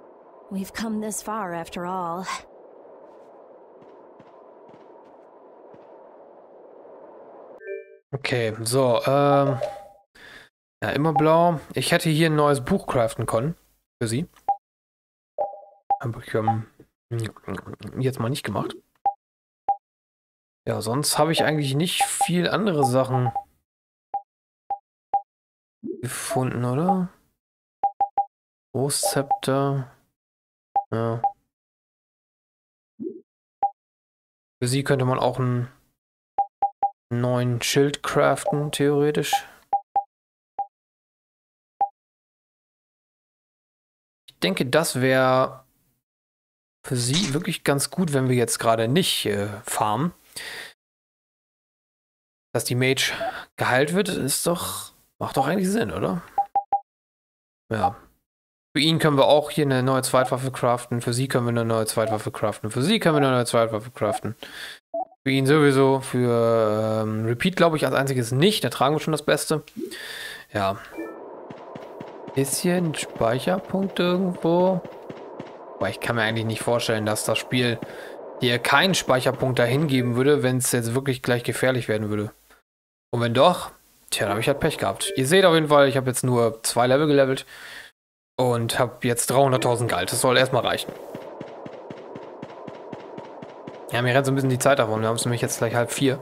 We've come this far after all. Okay, so, ähm. Ja, immer blau. Ich hätte hier ein neues Buch craften können. Für sie. Habe ich ähm, jetzt mal nicht gemacht. Ja, sonst habe ich eigentlich nicht viel andere Sachen gefunden, oder? Großzepter. Ja. Für sie könnte man auch einen neuen Schild craften, theoretisch. Denke, das wäre für sie wirklich ganz gut, wenn wir jetzt gerade nicht äh, farmen. Dass die Mage geheilt wird, ist doch. Macht doch eigentlich Sinn, oder? Ja. Für ihn können wir auch hier eine neue Zweitwaffe craften. Für sie können wir eine neue Zweitwaffe craften. Für sie können wir eine neue Zweitwaffe craften. Für ihn sowieso. Für ähm, Repeat glaube ich als einziges nicht. Da tragen wir schon das Beste. Ja. Ist hier ein Speicherpunkt irgendwo? Aber ich kann mir eigentlich nicht vorstellen, dass das Spiel hier keinen Speicherpunkt dahin geben würde, wenn es jetzt wirklich gleich gefährlich werden würde. Und wenn doch, tja, da habe ich halt Pech gehabt. Ihr seht auf jeden Fall, ich habe jetzt nur zwei Level gelevelt und habe jetzt 300.000 Galt. Das soll erstmal reichen. Ja, mir rennt so ein bisschen die Zeit davon. Wir haben es nämlich jetzt gleich halb vier.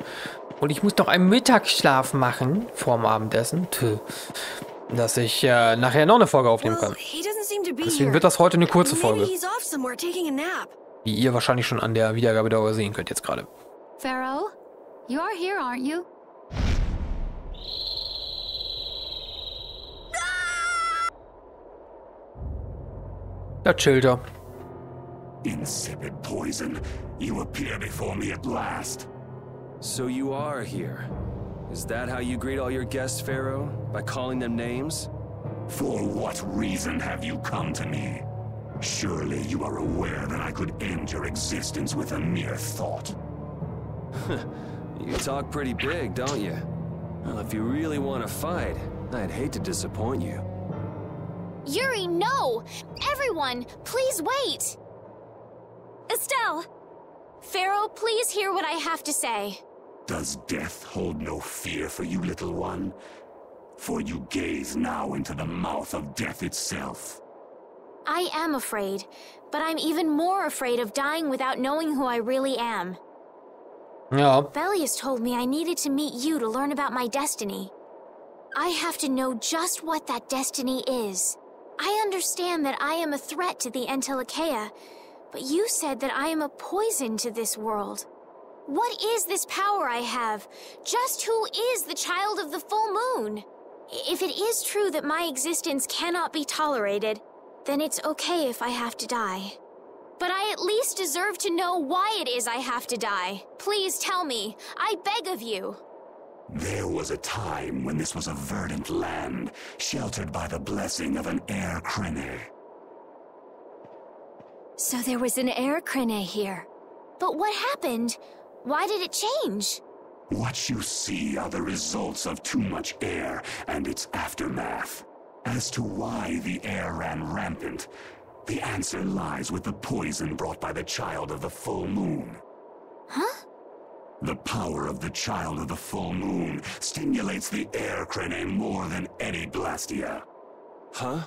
Und ich muss noch einen Mittagsschlaf machen vorm Abendessen. Tö. Dass ich äh, nachher noch eine Folge aufnehmen kann. Deswegen wird das heute eine kurze Folge. Wie ihr wahrscheinlich schon an der Wiedergabedauer sehen könnt jetzt gerade. Pharaoh, you are here, aren't you? Da chillt er. Insipid poison. You appear before me at last. So you are here. Is that how you greet all your guests, Phaeroh? By calling them names? For what reason have you come to me? Surely you are aware that I could end your existence with a mere thought. you talk pretty big, don't you? Well, if you really want to fight, I'd hate to disappoint you. Yuri, no! Everyone, please wait! Estelle! Phaeroh, please hear what I have to say. Does death hold no fear for you, little one? For you gaze now into the mouth of death itself. I am afraid, but I'm even more afraid of dying without knowing who I really am. No. Belius told me I needed to meet you to learn about my destiny. I have to know just what that destiny is. I understand that I am a threat to the Entelexeia, but you said that I am a poison to this world. What is this power I have? Just who is the child of the full moon? If it is true that my existence cannot be tolerated, then it's okay if I have to die. But I at least deserve to know why it is I have to die. Please tell me. I beg of you. There was a time when this was a verdant land, sheltered by the blessing of an Aer Krene. So there was an Aer Krene here. But what happened? Why did it change? What you see are the results of too much air and its aftermath. As to why the air ran rampant, the answer lies with the poison brought by the Child of the Full Moon. Huh? The power of the Child of the Full Moon stimulates the Aer Krene more than any Blastia. Huh?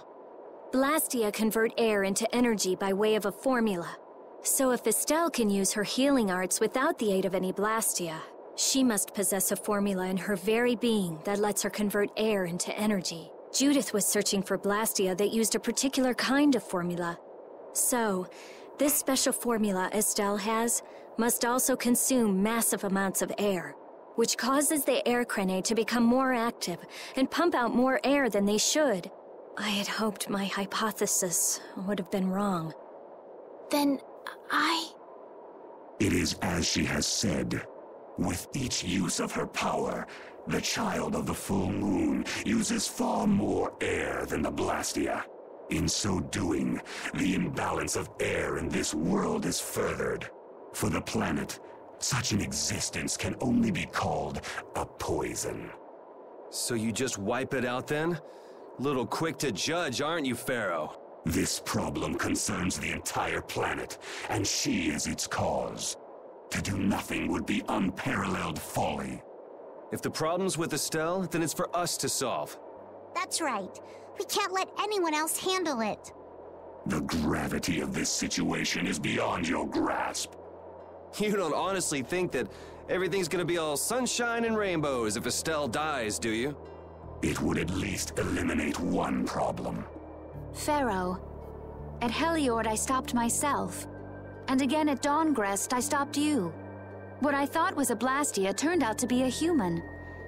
Blastia convert air into energy by way of a formula. So if Estelle can use her healing arts without the aid of any Blastia, she must possess a formula in her very being that lets her convert air into energy. Judith was searching for Blastia that used a particular kind of formula. So, this special formula Estelle has must also consume massive amounts of air, which causes the Aer Krene to become more active and pump out more air than they should. I had hoped my hypothesis would have been wrong. Then I... It is as she has said. With each use of her power, the child of the full moon uses far more air than the Blastia. In so doing, the imbalance of air in this world is furthered. For the planet, such an existence can only be called a poison. So you just wipe it out then? Little quick to judge, aren't you, Phaeroh? This problem concerns the entire planet, and she is its cause. To do nothing would be unparalleled folly. If the problem's with Estelle, then it's for us to solve. That's right. We can't let anyone else handle it. The gravity of this situation is beyond your grasp. You don't honestly think that everything's gonna be all sunshine and rainbows if Estelle dies, do you? It would at least eliminate one problem. Phaeroh, at Heliord I stopped myself. And again at Dahngrest I stopped you. What I thought was a Blastia turned out to be a human.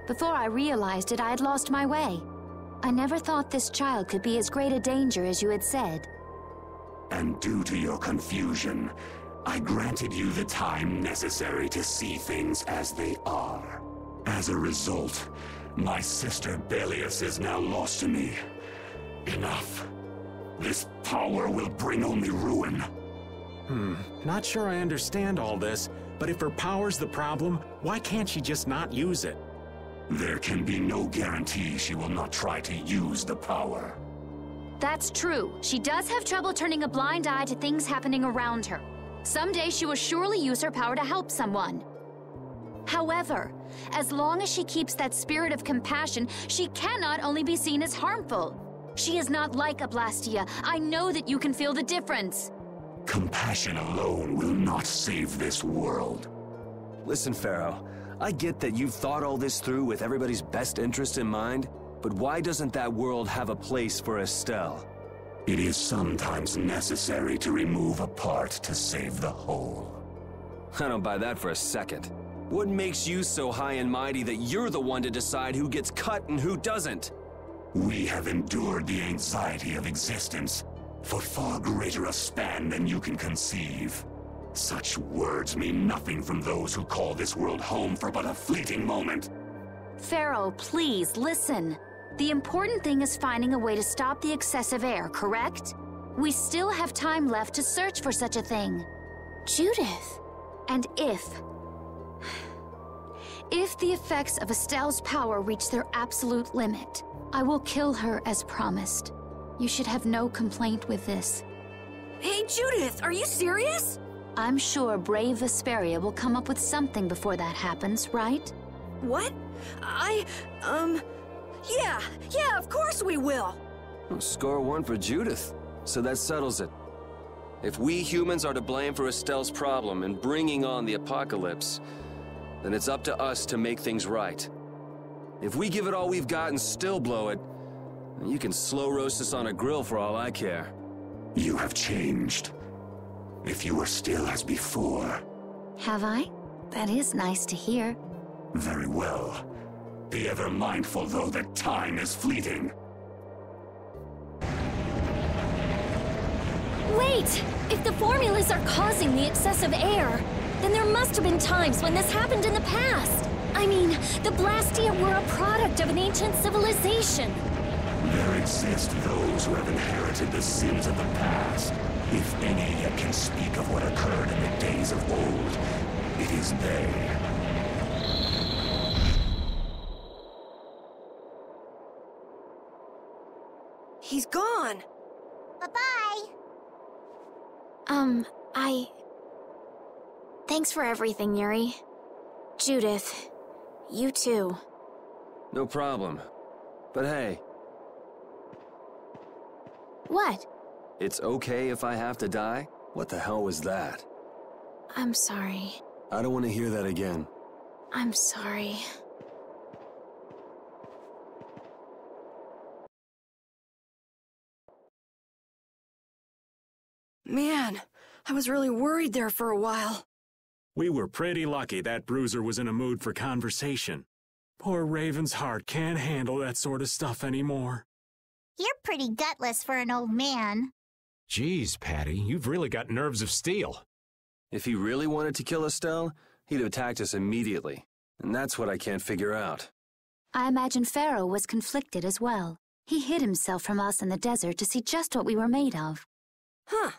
Before I realized it, I had lost my way. I never thought this child could be as great a danger as you had said. And due to your confusion, I granted you the time necessary to see things as they are. As a result, my sister Belius is now lost to me. Enough. This power will bring only ruin. Hmm, not sure I understand all this, but if her power's the problem, why can't she just not use it? There can be no guarantee she will not try to use the power. That's true. She does have trouble turning a blind eye to things happening around her. Someday she will surely use her power to help someone. However, as long as she keeps that spirit of compassion, she cannot only be seen as harmful. She is not like a Blastia. I know that you can feel the difference. Compassion alone will not save this world. Listen, Phaeroh, I get that you've thought all this through with everybody's best interest in mind, but why doesn't that world have a place for Estelle? It is sometimes necessary to remove a part to save the whole. I don't buy that for a second. What makes you so high and mighty that you're the one to decide who gets cut and who doesn't? We have endured the anxiety of existence for far greater a span than you can conceive. Such words mean nothing from those who call this world home for but a fleeting moment. Phaeroh, please, listen. The important thing is finding a way to stop the excessive air, correct? We still have time left to search for such a thing. Judith. And if... If the effects of Estelle's power reach their absolute limit, I will kill her as promised. You should have no complaint with this. Hey, Judith, are you serious? I'm sure brave Vesperia will come up with something before that happens, right? What? I, um, yeah, yeah, of course we will. Score one for Judith. So that settles it. If we humans are to blame for Estelle's problem and bringing on the apocalypse, then it's up to us to make things right. If we give it all we've got and still blow it, you can slow roast us on a grill for all I care. You have changed. If you were still as before. Have I? That is nice to hear. Very well. Be ever mindful, though, that time is fleeting. Wait! If the formulas are causing the excessive air, then there must have been times when this happened in the past. I mean, the Blastia were a product of an ancient civilization. There exist those who have inherited the sins of the past. If any yet can speak of what occurred in the days of old, it is they. He's gone. Bye-bye. Um, I... Thanks for everything, Yuri. Judith, you too. No problem. But hey. What? It's okay if I have to die? What the hell was that? I'm sorry. I don't want to hear that again. I'm sorry. Man, I was really worried there for a while. We were pretty lucky that Bruiser was in a mood for conversation. Poor Raven's heart can't handle that sort of stuff anymore. You're pretty gutless for an old man. Geez, Patty, you've really got nerves of steel. If he really wanted to kill Estelle, he'd have attacked us immediately. And that's what I can't figure out. I imagine Phaeroh was conflicted as well. He hid himself from us in the desert to see just what we were made of. Huh.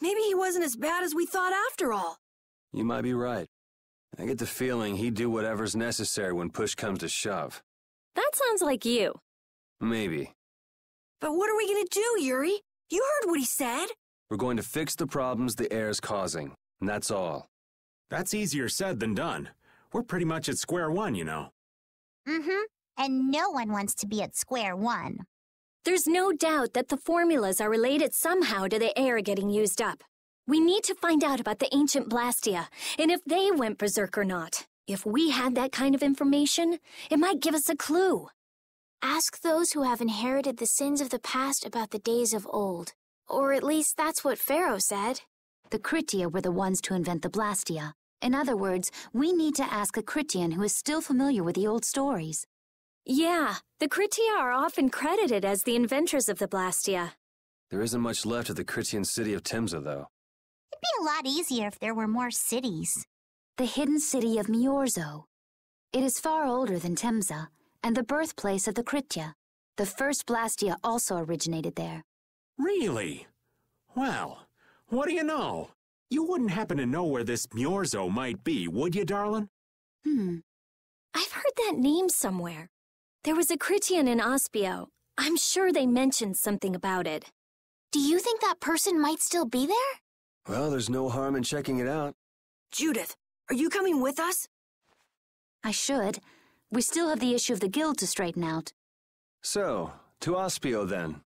Maybe he wasn't as bad as we thought after all. You might be right. I get the feeling he'd do whatever's necessary when push comes to shove. That sounds like you. Maybe. But what are we gonna do, Yuri? You heard what he said. We're going to fix the problems the air's causing, and that's all. That's easier said than done. We're pretty much at square one, you know. Mm-hmm. And no one wants to be at square one. There's no doubt that the formulas are related somehow to the air getting used up. We need to find out about the ancient Blastia, and if they went berserk or not. If we had that kind of information, it might give us a clue. Ask those who have inherited the sins of the past about the days of old. Or at least that's what Phaeroh said. The Kritia were the ones to invent the Blastia. In other words, we need to ask a Kritian who is still familiar with the old stories. Yeah, the Kritia are often credited as the inventors of the Blastia. There isn't much left of the Kritian city of Temza, though. It'd be a lot easier if there were more cities. The hidden city of Myorzo. It is far older than Temza, and the birthplace of the Kritia. The first Blastia also originated there. Really? Well, what do you know? You wouldn't happen to know where this Myorzo might be, would you, darling? Hmm. I've heard that name somewhere. There was a Kritian in Aspio. I'm sure they mentioned something about it. Do you think that person might still be there? Well, there's no harm in checking it out. Judith, are you coming with us? I should. We still have the issue of the guild to straighten out. So, to Aspio then.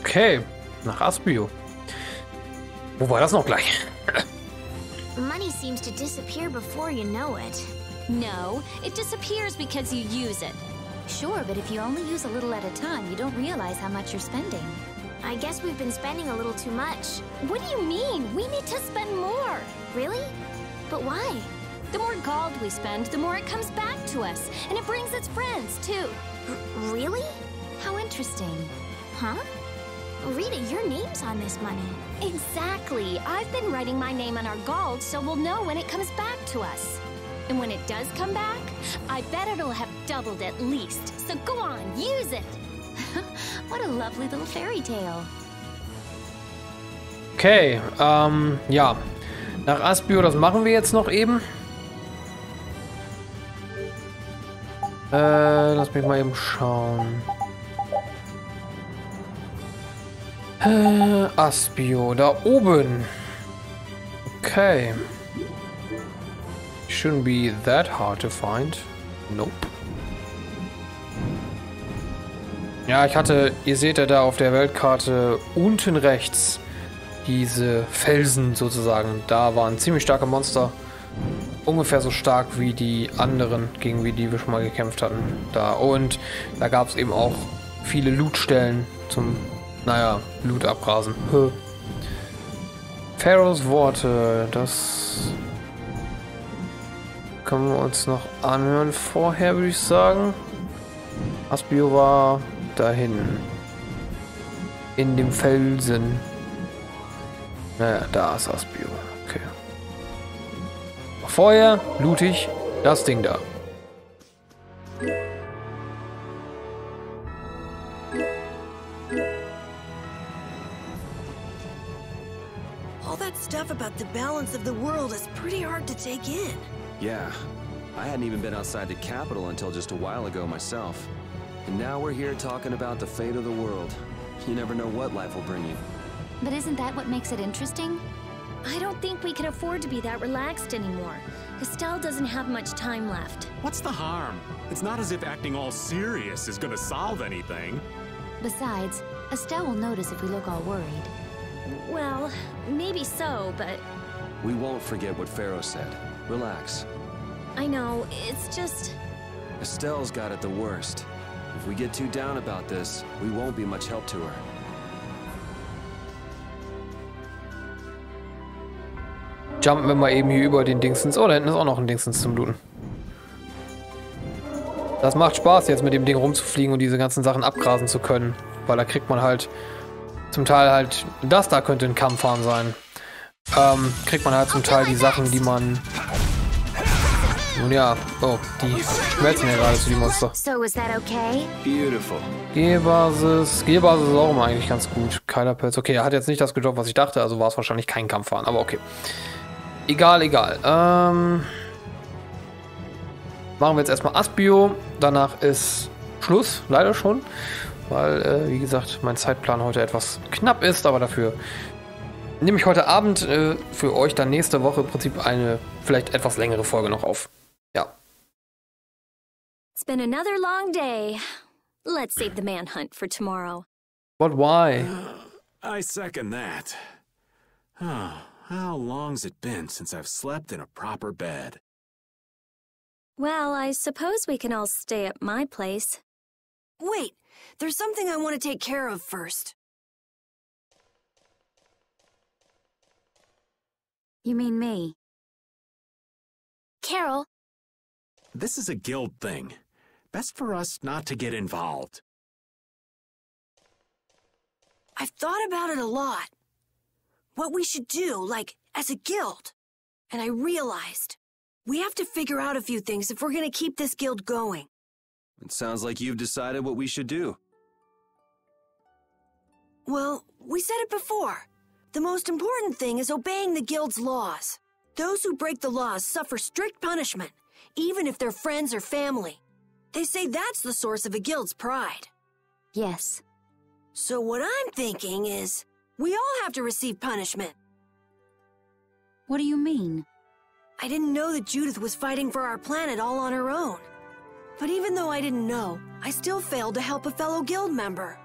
Okay, nach Aspio. Wo war das noch gleich? Money seems to disappear before you know it. No, it disappears because you use it. Sure, but if you only use a little at a time, you don't realize how much you're spending. I guess we've been spending a little too much. What do you mean? We need to spend more. Really? But why? The more gold we spend, the more it comes back to us. And it brings its friends, too. R really? How interesting. Huh? Rita, your name's on this money. Exactly. I've been writing my name on our gold so we'll know when it comes back to us. And when it does come back, I bet it'll have doubled at least. So go on, use it. what a lovely little fairy tale. Okay, ähm, ja. Nach Aspio, das machen wir jetzt noch eben. Äh, lass mich mal eben schauen. Äh, Aspio, da oben. Okay. Shouldn't be that hard to find. Nope. Ja, ich hatte, ihr seht ja da auf der Weltkarte unten rechts diese Felsen sozusagen. Da waren ziemlich starke Monster. Ungefähr so stark wie die anderen, gegen die wir schon mal gekämpft hatten. Da. Und da gab es eben auch viele Lootstellen zum, naja, Loot abrasen. Pharaohs Worte, das können wir uns noch anhören vorher, würde ich sagen. Aspio war dahin. In dem Felsen. Naja, da ist Aspio. Okay. Vorher loot ich das Ding da. All that stuff about the balance of the world is pretty hard to take in. Yeah. I hadn't even been outside the capital until just a while ago myself. And now we're here talking about the fate of the world. You never know what life will bring you. But isn't that what makes it interesting? I don't think we can afford to be that relaxed anymore. Estelle doesn't have much time left. What's the harm? It's not as if acting all serious is gonna solve anything. Besides, Estelle will notice if we look all worried. Well, maybe so, but... We won't forget what Phaeroh said. Relax. I know, it's just... Estelle's got it the worst. If we get too down about this, we won't be much help to her. Jumpen wir mal eben hier über den Dingsens. Oh, da hinten ist auch noch ein Dingsens zum Looten. Das macht Spaß, jetzt mit dem Ding rumzufliegen und diese ganzen Sachen abgrasen zu können. Weil da kriegt man halt zum Teil halt, das da könnte ein Kampffahren sein. Ähm, kriegt man halt zum Teil die Sachen, die man nun ja, oh, die schmelzen ja gerade zu die Monster. So is that okay? Beautiful. G-Basis. G-Basis ist auch immer eigentlich ganz gut. Keilerpelz. Okay, er hat jetzt nicht das gedroppt, was ich dachte, also war es wahrscheinlich kein Kampffahren, aber okay. Egal, egal. Ähm, machen wir jetzt erstmal Aspio. Danach ist Schluss, leider schon. Weil, äh, wie gesagt, mein Zeitplan heute etwas knapp ist, aber dafür nehme ich heute Abend äh, für euch dann nächste Woche im Prinzip eine vielleicht etwas längere Folge noch auf. Ja. It's been another long day. Let's save the manhunt for tomorrow. But why? I second that. Oh, how long's it been since I've slept in a proper bed? Well, I suppose we can all stay at my place. Wait, there's something I want to take care of first. You mean me? Karol, This is a guild thing. Best for us not to get involved. I've thought about it a lot. What we should do, like, as a guild. And I realized we have to figure out a few things if we're gonna keep this guild going. It sounds like you've decided what we should do. Well, we said it before. The most important thing is obeying the guild's laws. Those who break the laws suffer strict punishment, even if they're friends or family. They say that's the source of a guild's pride. Yes. So what I'm thinking is, we all have to receive punishment. What do you mean? I didn't know that Judith was fighting for our planet all on her own. But even though I didn't know, I still failed to help a fellow guild member.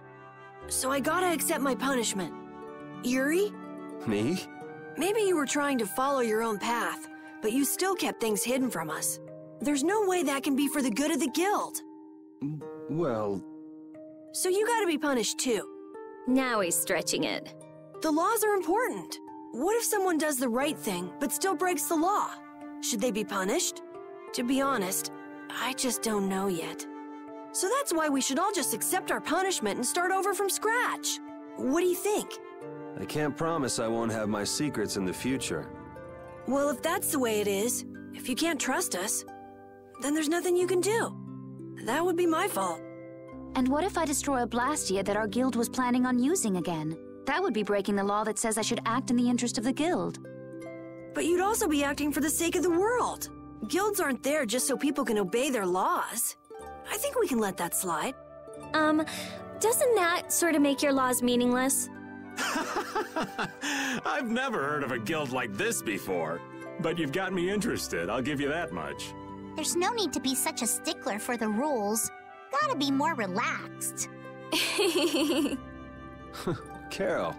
So I gotta accept my punishment. Yuri? Me? Maybe you were trying to follow your own path, but you still kept things hidden from us. There's no way that can be for the good of the guild. Well, So you gotta be punished too. Now he's stretching it. The laws are important. What if someone does the right thing, but still breaks the law? Should they be punished? To be honest, I just don't know yet. So that's why we should all just accept our punishment and start over from scratch. What do you think? I can't promise I won't have my secrets in the future. Well, if that's the way it is, if you can't trust us, then there's nothing you can do. That would be my fault. And what if I destroy a Blastia that our guild was planning on using again? That would be breaking the law that says I should act in the interest of the guild. But you'd also be acting for the sake of the world. Guilds aren't there just so people can obey their laws. I think we can let that slide. Um, doesn't that sort of make your laws meaningless? I've never heard of a guild like this before. But you've got me interested, I'll give you that much. There's no need to be such a stickler for the rules. Gotta be more relaxed. Karol,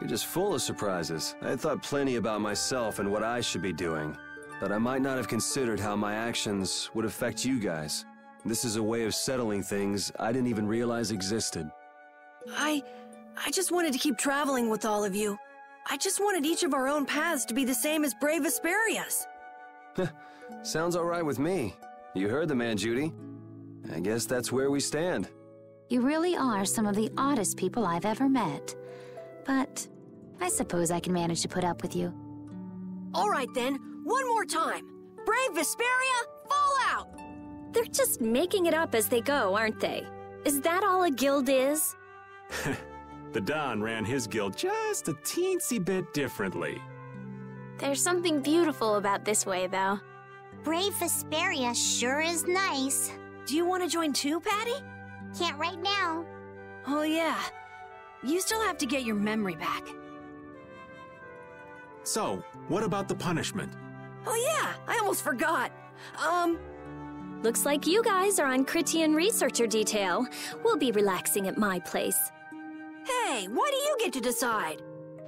you're just full of surprises. I thought plenty about myself and what I should be doing. But I might not have considered how my actions would affect you guys. This is a way of settling things I didn't even realize existed. I. I just wanted to keep traveling with all of you. I just wanted each of our own paths to be the same as Brave Vesperia's. Sounds alright with me. You heard the man, Judy. I guess that's where we stand. You really are some of the oddest people I've ever met. But I suppose I can manage to put up with you. All right then, one more time. Brave Vesperia, fall out! They're just making it up as they go, aren't they? Is that all a guild is? The Don ran his guild just a teensy bit differently. there's something beautiful about this way, though. Brave Vesperia sure is nice. Do you want to join too, Patty? Can't right now. Oh, yeah. You still have to get your memory back. So, what about the punishment? Oh, yeah, I almost forgot. Um, Looks like you guys are on Krityan researcher detail. We'll be relaxing at my place. Hey, why do you get to decide?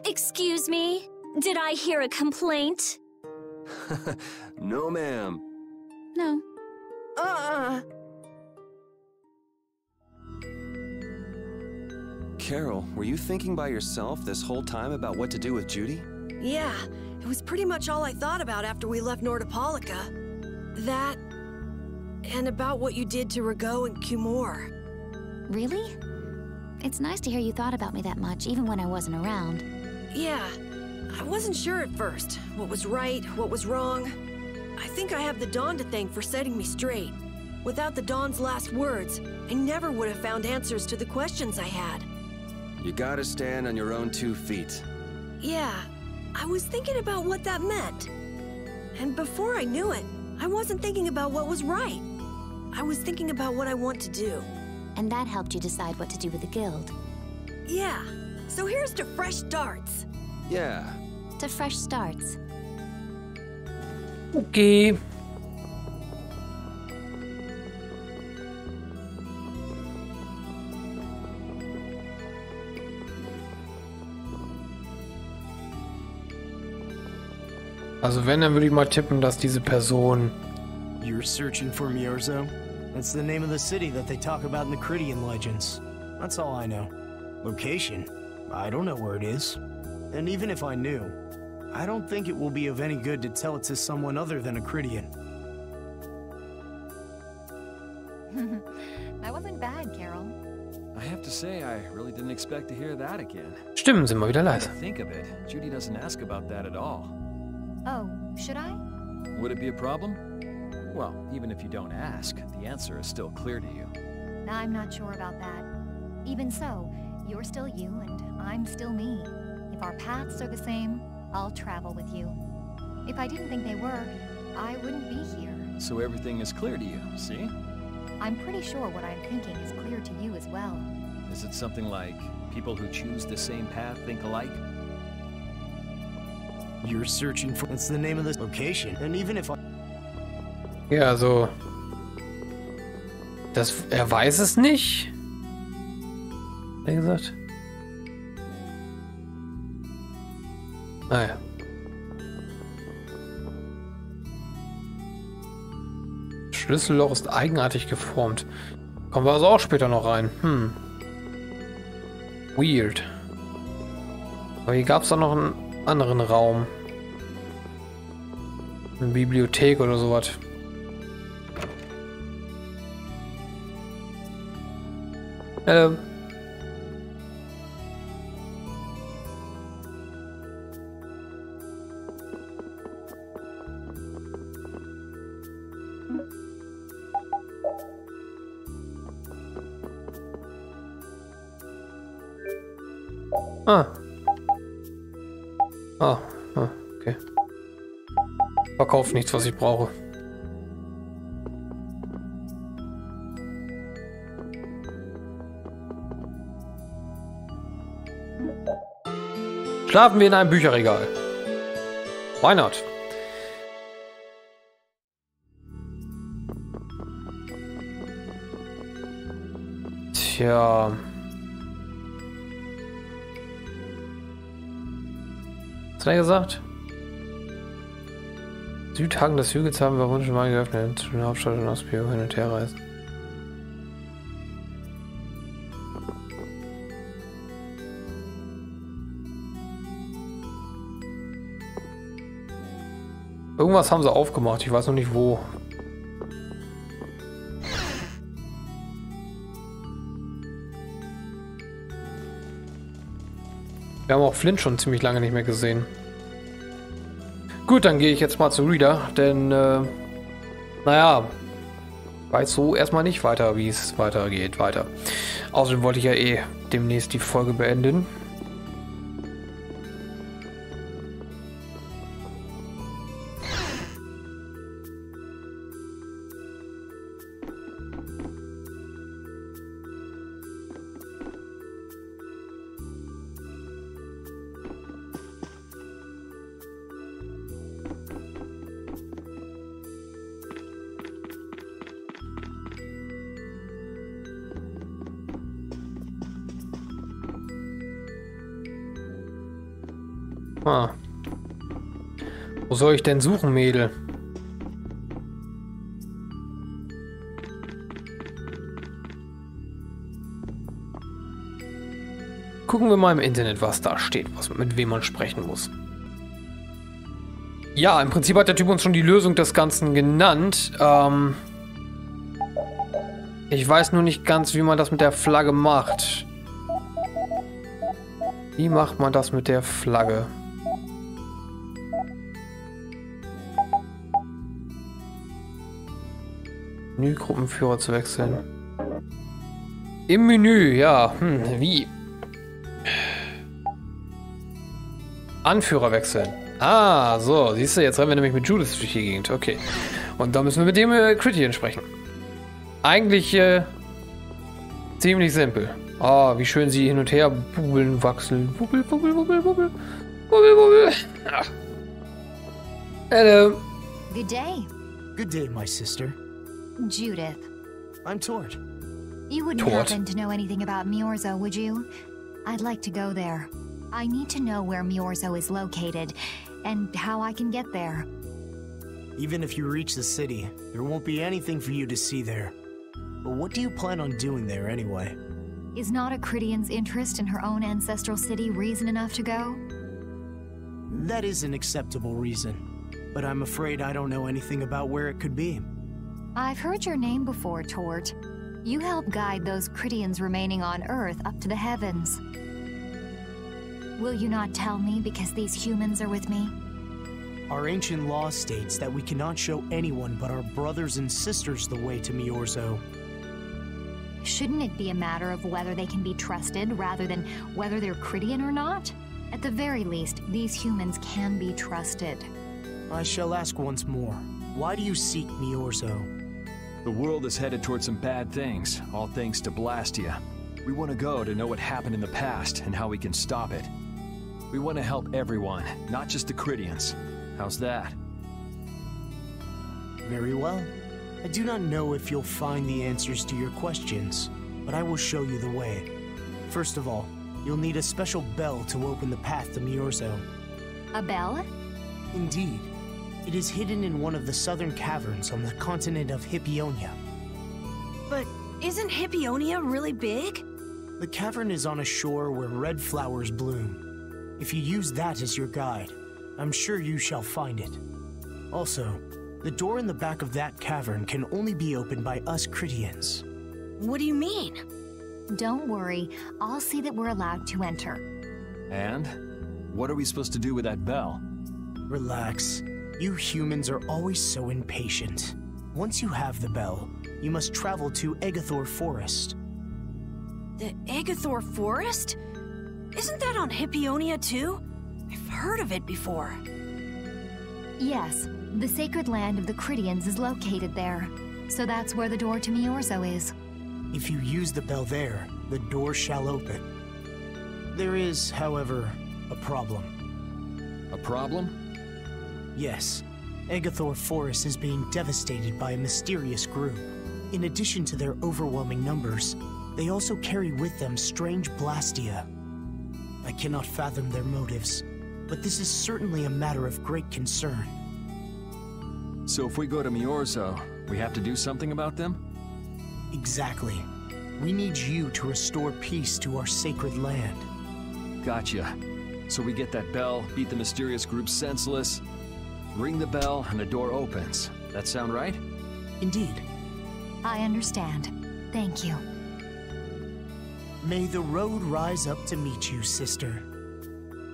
Excuse me? Did I hear a complaint? no, ma'am. No. Uh-uh. Karol, were you thinking by yourself this whole time about what to do with Judy? Yeah, it was pretty much all I thought about after we left Nordopolica. That... And about what you did to Ragou and Cumore. Really? It's nice to hear you thought about me that much, even when I wasn't around. Yeah, I wasn't sure at first. What was right, what was wrong. I think I have the Don to thank for setting me straight. Without the Don's last words, I never would have found answers to the questions I had. You gotta stand on your own two feet. Yeah, I was thinking about what that meant. And before I knew it, I wasn't thinking about what was right. I was thinking about what I want to do. And that helped you decide what to do with the guild. Yeah, so here's to fresh starts. Yeah. To fresh starts. Okay. Also wenn, dann würde ich mal tippen, dass diese Person... You're searching for Myorzo? That's the name of the city that they talk about in the Krityan legends. That's all I know. Location? I don't know where it is. And even if I knew, I don't think it will be of any good to tell it to someone other than a Krityan. that wasn't bad, Karol. I have to say, I really didn't expect to hear that again. Stimmen sind mal wieder leise. Think of it, Judy doesn't ask about that at all. Oh, should I? Would it be a problem? Well, even if you don't ask, the answer is still clear to you. I'm not sure about that. Even so, you're still you and I'm still me. If our paths are the same, I'll travel with you. If I didn't think they were, I wouldn't be here. So everything is clear to you, see? I'm pretty sure what I'm thinking is clear to you as well. Is it something like people who choose the same path think alike? You're searching for... That's the name of this location. And even if I... Ja, also... Das, er weiß es nicht. Wie gesagt. Naja. Schlüsselloch ist eigenartig geformt. Kommen wir also auch später noch rein. Hm. Weird. Aber hier gab es doch noch einen anderen Raum. Eine Bibliothek oder sowas. Ähm. Ah. Ah, ah, okay. Verkauf nichts, was ich brauche. Schlafen wir in einem Bücherregal. Why not? Tja. Was hat er gesagt? Südhagen des Hügels haben wir rund schon mal geöffnet. Zwischen der Hauptstadt und Ospio hin und her reisen. Irgendwas haben sie aufgemacht, ich weiß noch nicht wo. Wir haben auch Flint schon ziemlich lange nicht mehr gesehen. Gut, dann gehe ich jetzt mal zu Reader, denn, äh, naja, weiß so erstmal nicht weiter, wie es weitergeht, weiter. Außerdem wollte ich ja eh demnächst die Folge beenden. Soll ich denn suchen, Mädel? Gucken wir mal im Internet, was da steht, was, mit wem man sprechen muss. Ja, im Prinzip hat der Typ uns schon die Lösung des Ganzen genannt. Ähm, Ich weiß nur nicht ganz, wie man das mit der Flagge macht. Wie macht man das mit der Flagge? Menü Gruppenführer zu wechseln. Im Menü, ja. Hm, wie? Anführer wechseln. Ah, so. Siehst du, jetzt rennen wir nämlich mit Judith durch die Gegend. Okay. Und da müssen wir mit dem äh, Critian sprechen. Eigentlich äh, ziemlich simpel. Ah, wie schön sie hin und her bubbeln, wachseln. Bubbel, bubbel, bubbel, bubbel. Bubbel, bubbel. Ah. Hello. Good day, Good day, my sister. Judith. I'm Tort. You wouldn't Tort. happen to know anything about Myorzo, would you? I'd like to go there. I need to know where Myorzo is located and how I can get there. Even if you reach the city, there won't be anything for you to see there. But what do you plan on doing there anyway? Is not a Krityan's interest in her own ancestral city reason enough to go? That is an acceptable reason. But I'm afraid I don't know anything about where it could be. I've heard your name before, Tort. You help guide those Krityans remaining on Earth up to the heavens. Will you not tell me because these humans are with me? Our ancient law states that we cannot show anyone but our brothers and sisters the way to Myorzo. Shouldn't it be a matter of whether they can be trusted rather than whether they're Krityan or not? At the very least, these humans can be trusted. I shall ask once more. Why do you seek Myorzo? The world is headed towards some bad things, all thanks to Blastia. We want to go to know what happened in the past and how we can stop it. We want to help everyone, not just the Krityans. How's that? Very well. I do not know if you'll find the answers to your questions, but I will show you the way. First of all, you'll need a special bell to open the path to Myorzo. A bell? Indeed. It is hidden in one of the southern caverns on the continent of Hippionia. But isn't Hippionia really big? The cavern is on a shore where red flowers bloom. If you use that as your guide, I'm sure you shall find it. Also, the door in the back of that cavern can only be opened by us Krityans. What do you mean? Don't worry, I'll see that we're allowed to enter. And? What are we supposed to do with that bell? Relax. You humans are always so impatient. Once you have the bell, you must travel to Egothor Forest. The Egothor Forest? Isn't that on Hippionia too? I've heard of it before. Yes, the sacred land of the Krityans is located there. So that's where the door to Myorzo is. If you use the bell there, the door shall open. There is, however, a problem. A problem? Yes. Egothor Forest is being devastated by a mysterious group. In addition to their overwhelming numbers, they also carry with them strange Blastia. I cannot fathom their motives, but this is certainly a matter of great concern. So if we go to Myorzo, we have to do something about them? Exactly. We need you to restore peace to our sacred land. Gotcha. So we get that bell, beat the mysterious group senseless, ring the bell, and the door opens. That sound right? Indeed. I understand. Thank you. May the road rise up to meet you, sister.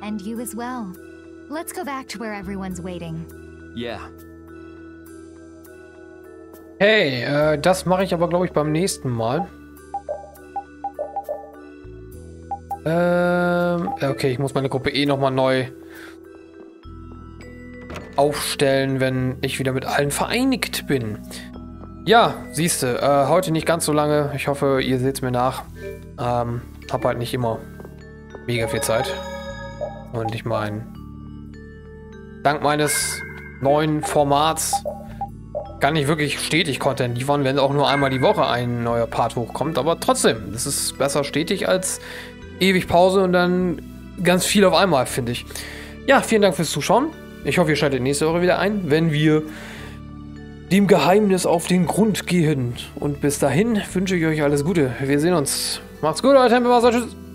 And you as well. Let's go back to where everyone's waiting. Yeah. Hey, äh, das mache ich aber, glaube ich, beim nächsten Mal. Ähm, okay, ich muss meine Gruppe eh nochmal neu aufstellen, wenn ich wieder mit allen vereinigt bin. Ja, siehste, äh, heute nicht ganz so lange. Ich hoffe, ihr seht es mir nach. Ähm, hab halt nicht immer mega viel Zeit. Und ich meine, dank meines neuen Formats kann ich wirklich stetig Content liefern, wenn auch nur einmal die Woche ein neuer Part hochkommt. Aber trotzdem, das ist besser stetig als ewig Pause und dann ganz viel auf einmal, finde ich. Ja, vielen Dank fürs Zuschauen. Ich hoffe, ihr schaltet nächste Woche wieder ein, wenn wir dem Geheimnis auf den Grund gehen. Und bis dahin wünsche ich euch alles Gute. Wir sehen uns. Macht's gut, euer Tempelmaster. Tschüss.